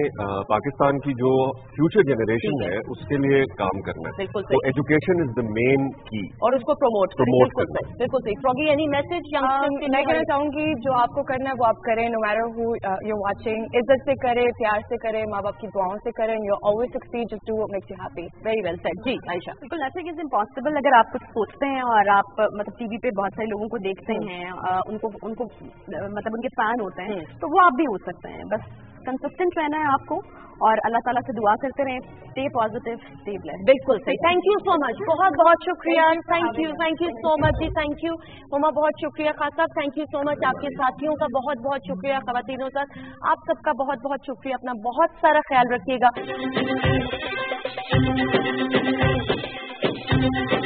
पाकिस्तान की जो फ्यूचर जनरेशन है। उसके लिए काम करना है। तो एजुकेशन इज़ द मेन की और उसको प्रमोट प्रमोट करना बिल्कुल सही। फ्रॉगी एनी मैसेज मैं कहना चाहूँगी जो आपको करना है वो आप करें no matter who you watching इज़्ज़त से करें प्यार से करें माँ बाप की दुआओं से करें you always succeed just do makes you happy very well said जी आयशा। बिल्कुल नथिंग इज़ इम्पॉसिबल अगर आप कुछ सोचते हैं और आप मतलब टीवी पे बहुत सारे लोगों को देखते हम्म। हैं उनको उनको मतलब उनके फ़ैन होते हैं हम्म। तो वो आप भी हो सकते हैं। बस कंसिस्टेंट रहना है आपको और अल्लाह ताला से दुआ करते रहें। स्टे पॉजिटिव स्टे ब्लेस बिल्कुल सही। थैंक यू सो मच बहुत बहुत शुक्रिया। Thank you thank you so much ji thank you mama बहुत शुक्रिया खास। साहब थैंक यू सो मच आपके साथियों का। बहुत बहुत शुक्रिया खातनों का। आप सबका बहुत बहुत शुक्रिया। अपना बहुत सारा ख्याल रखिएगा। thank you.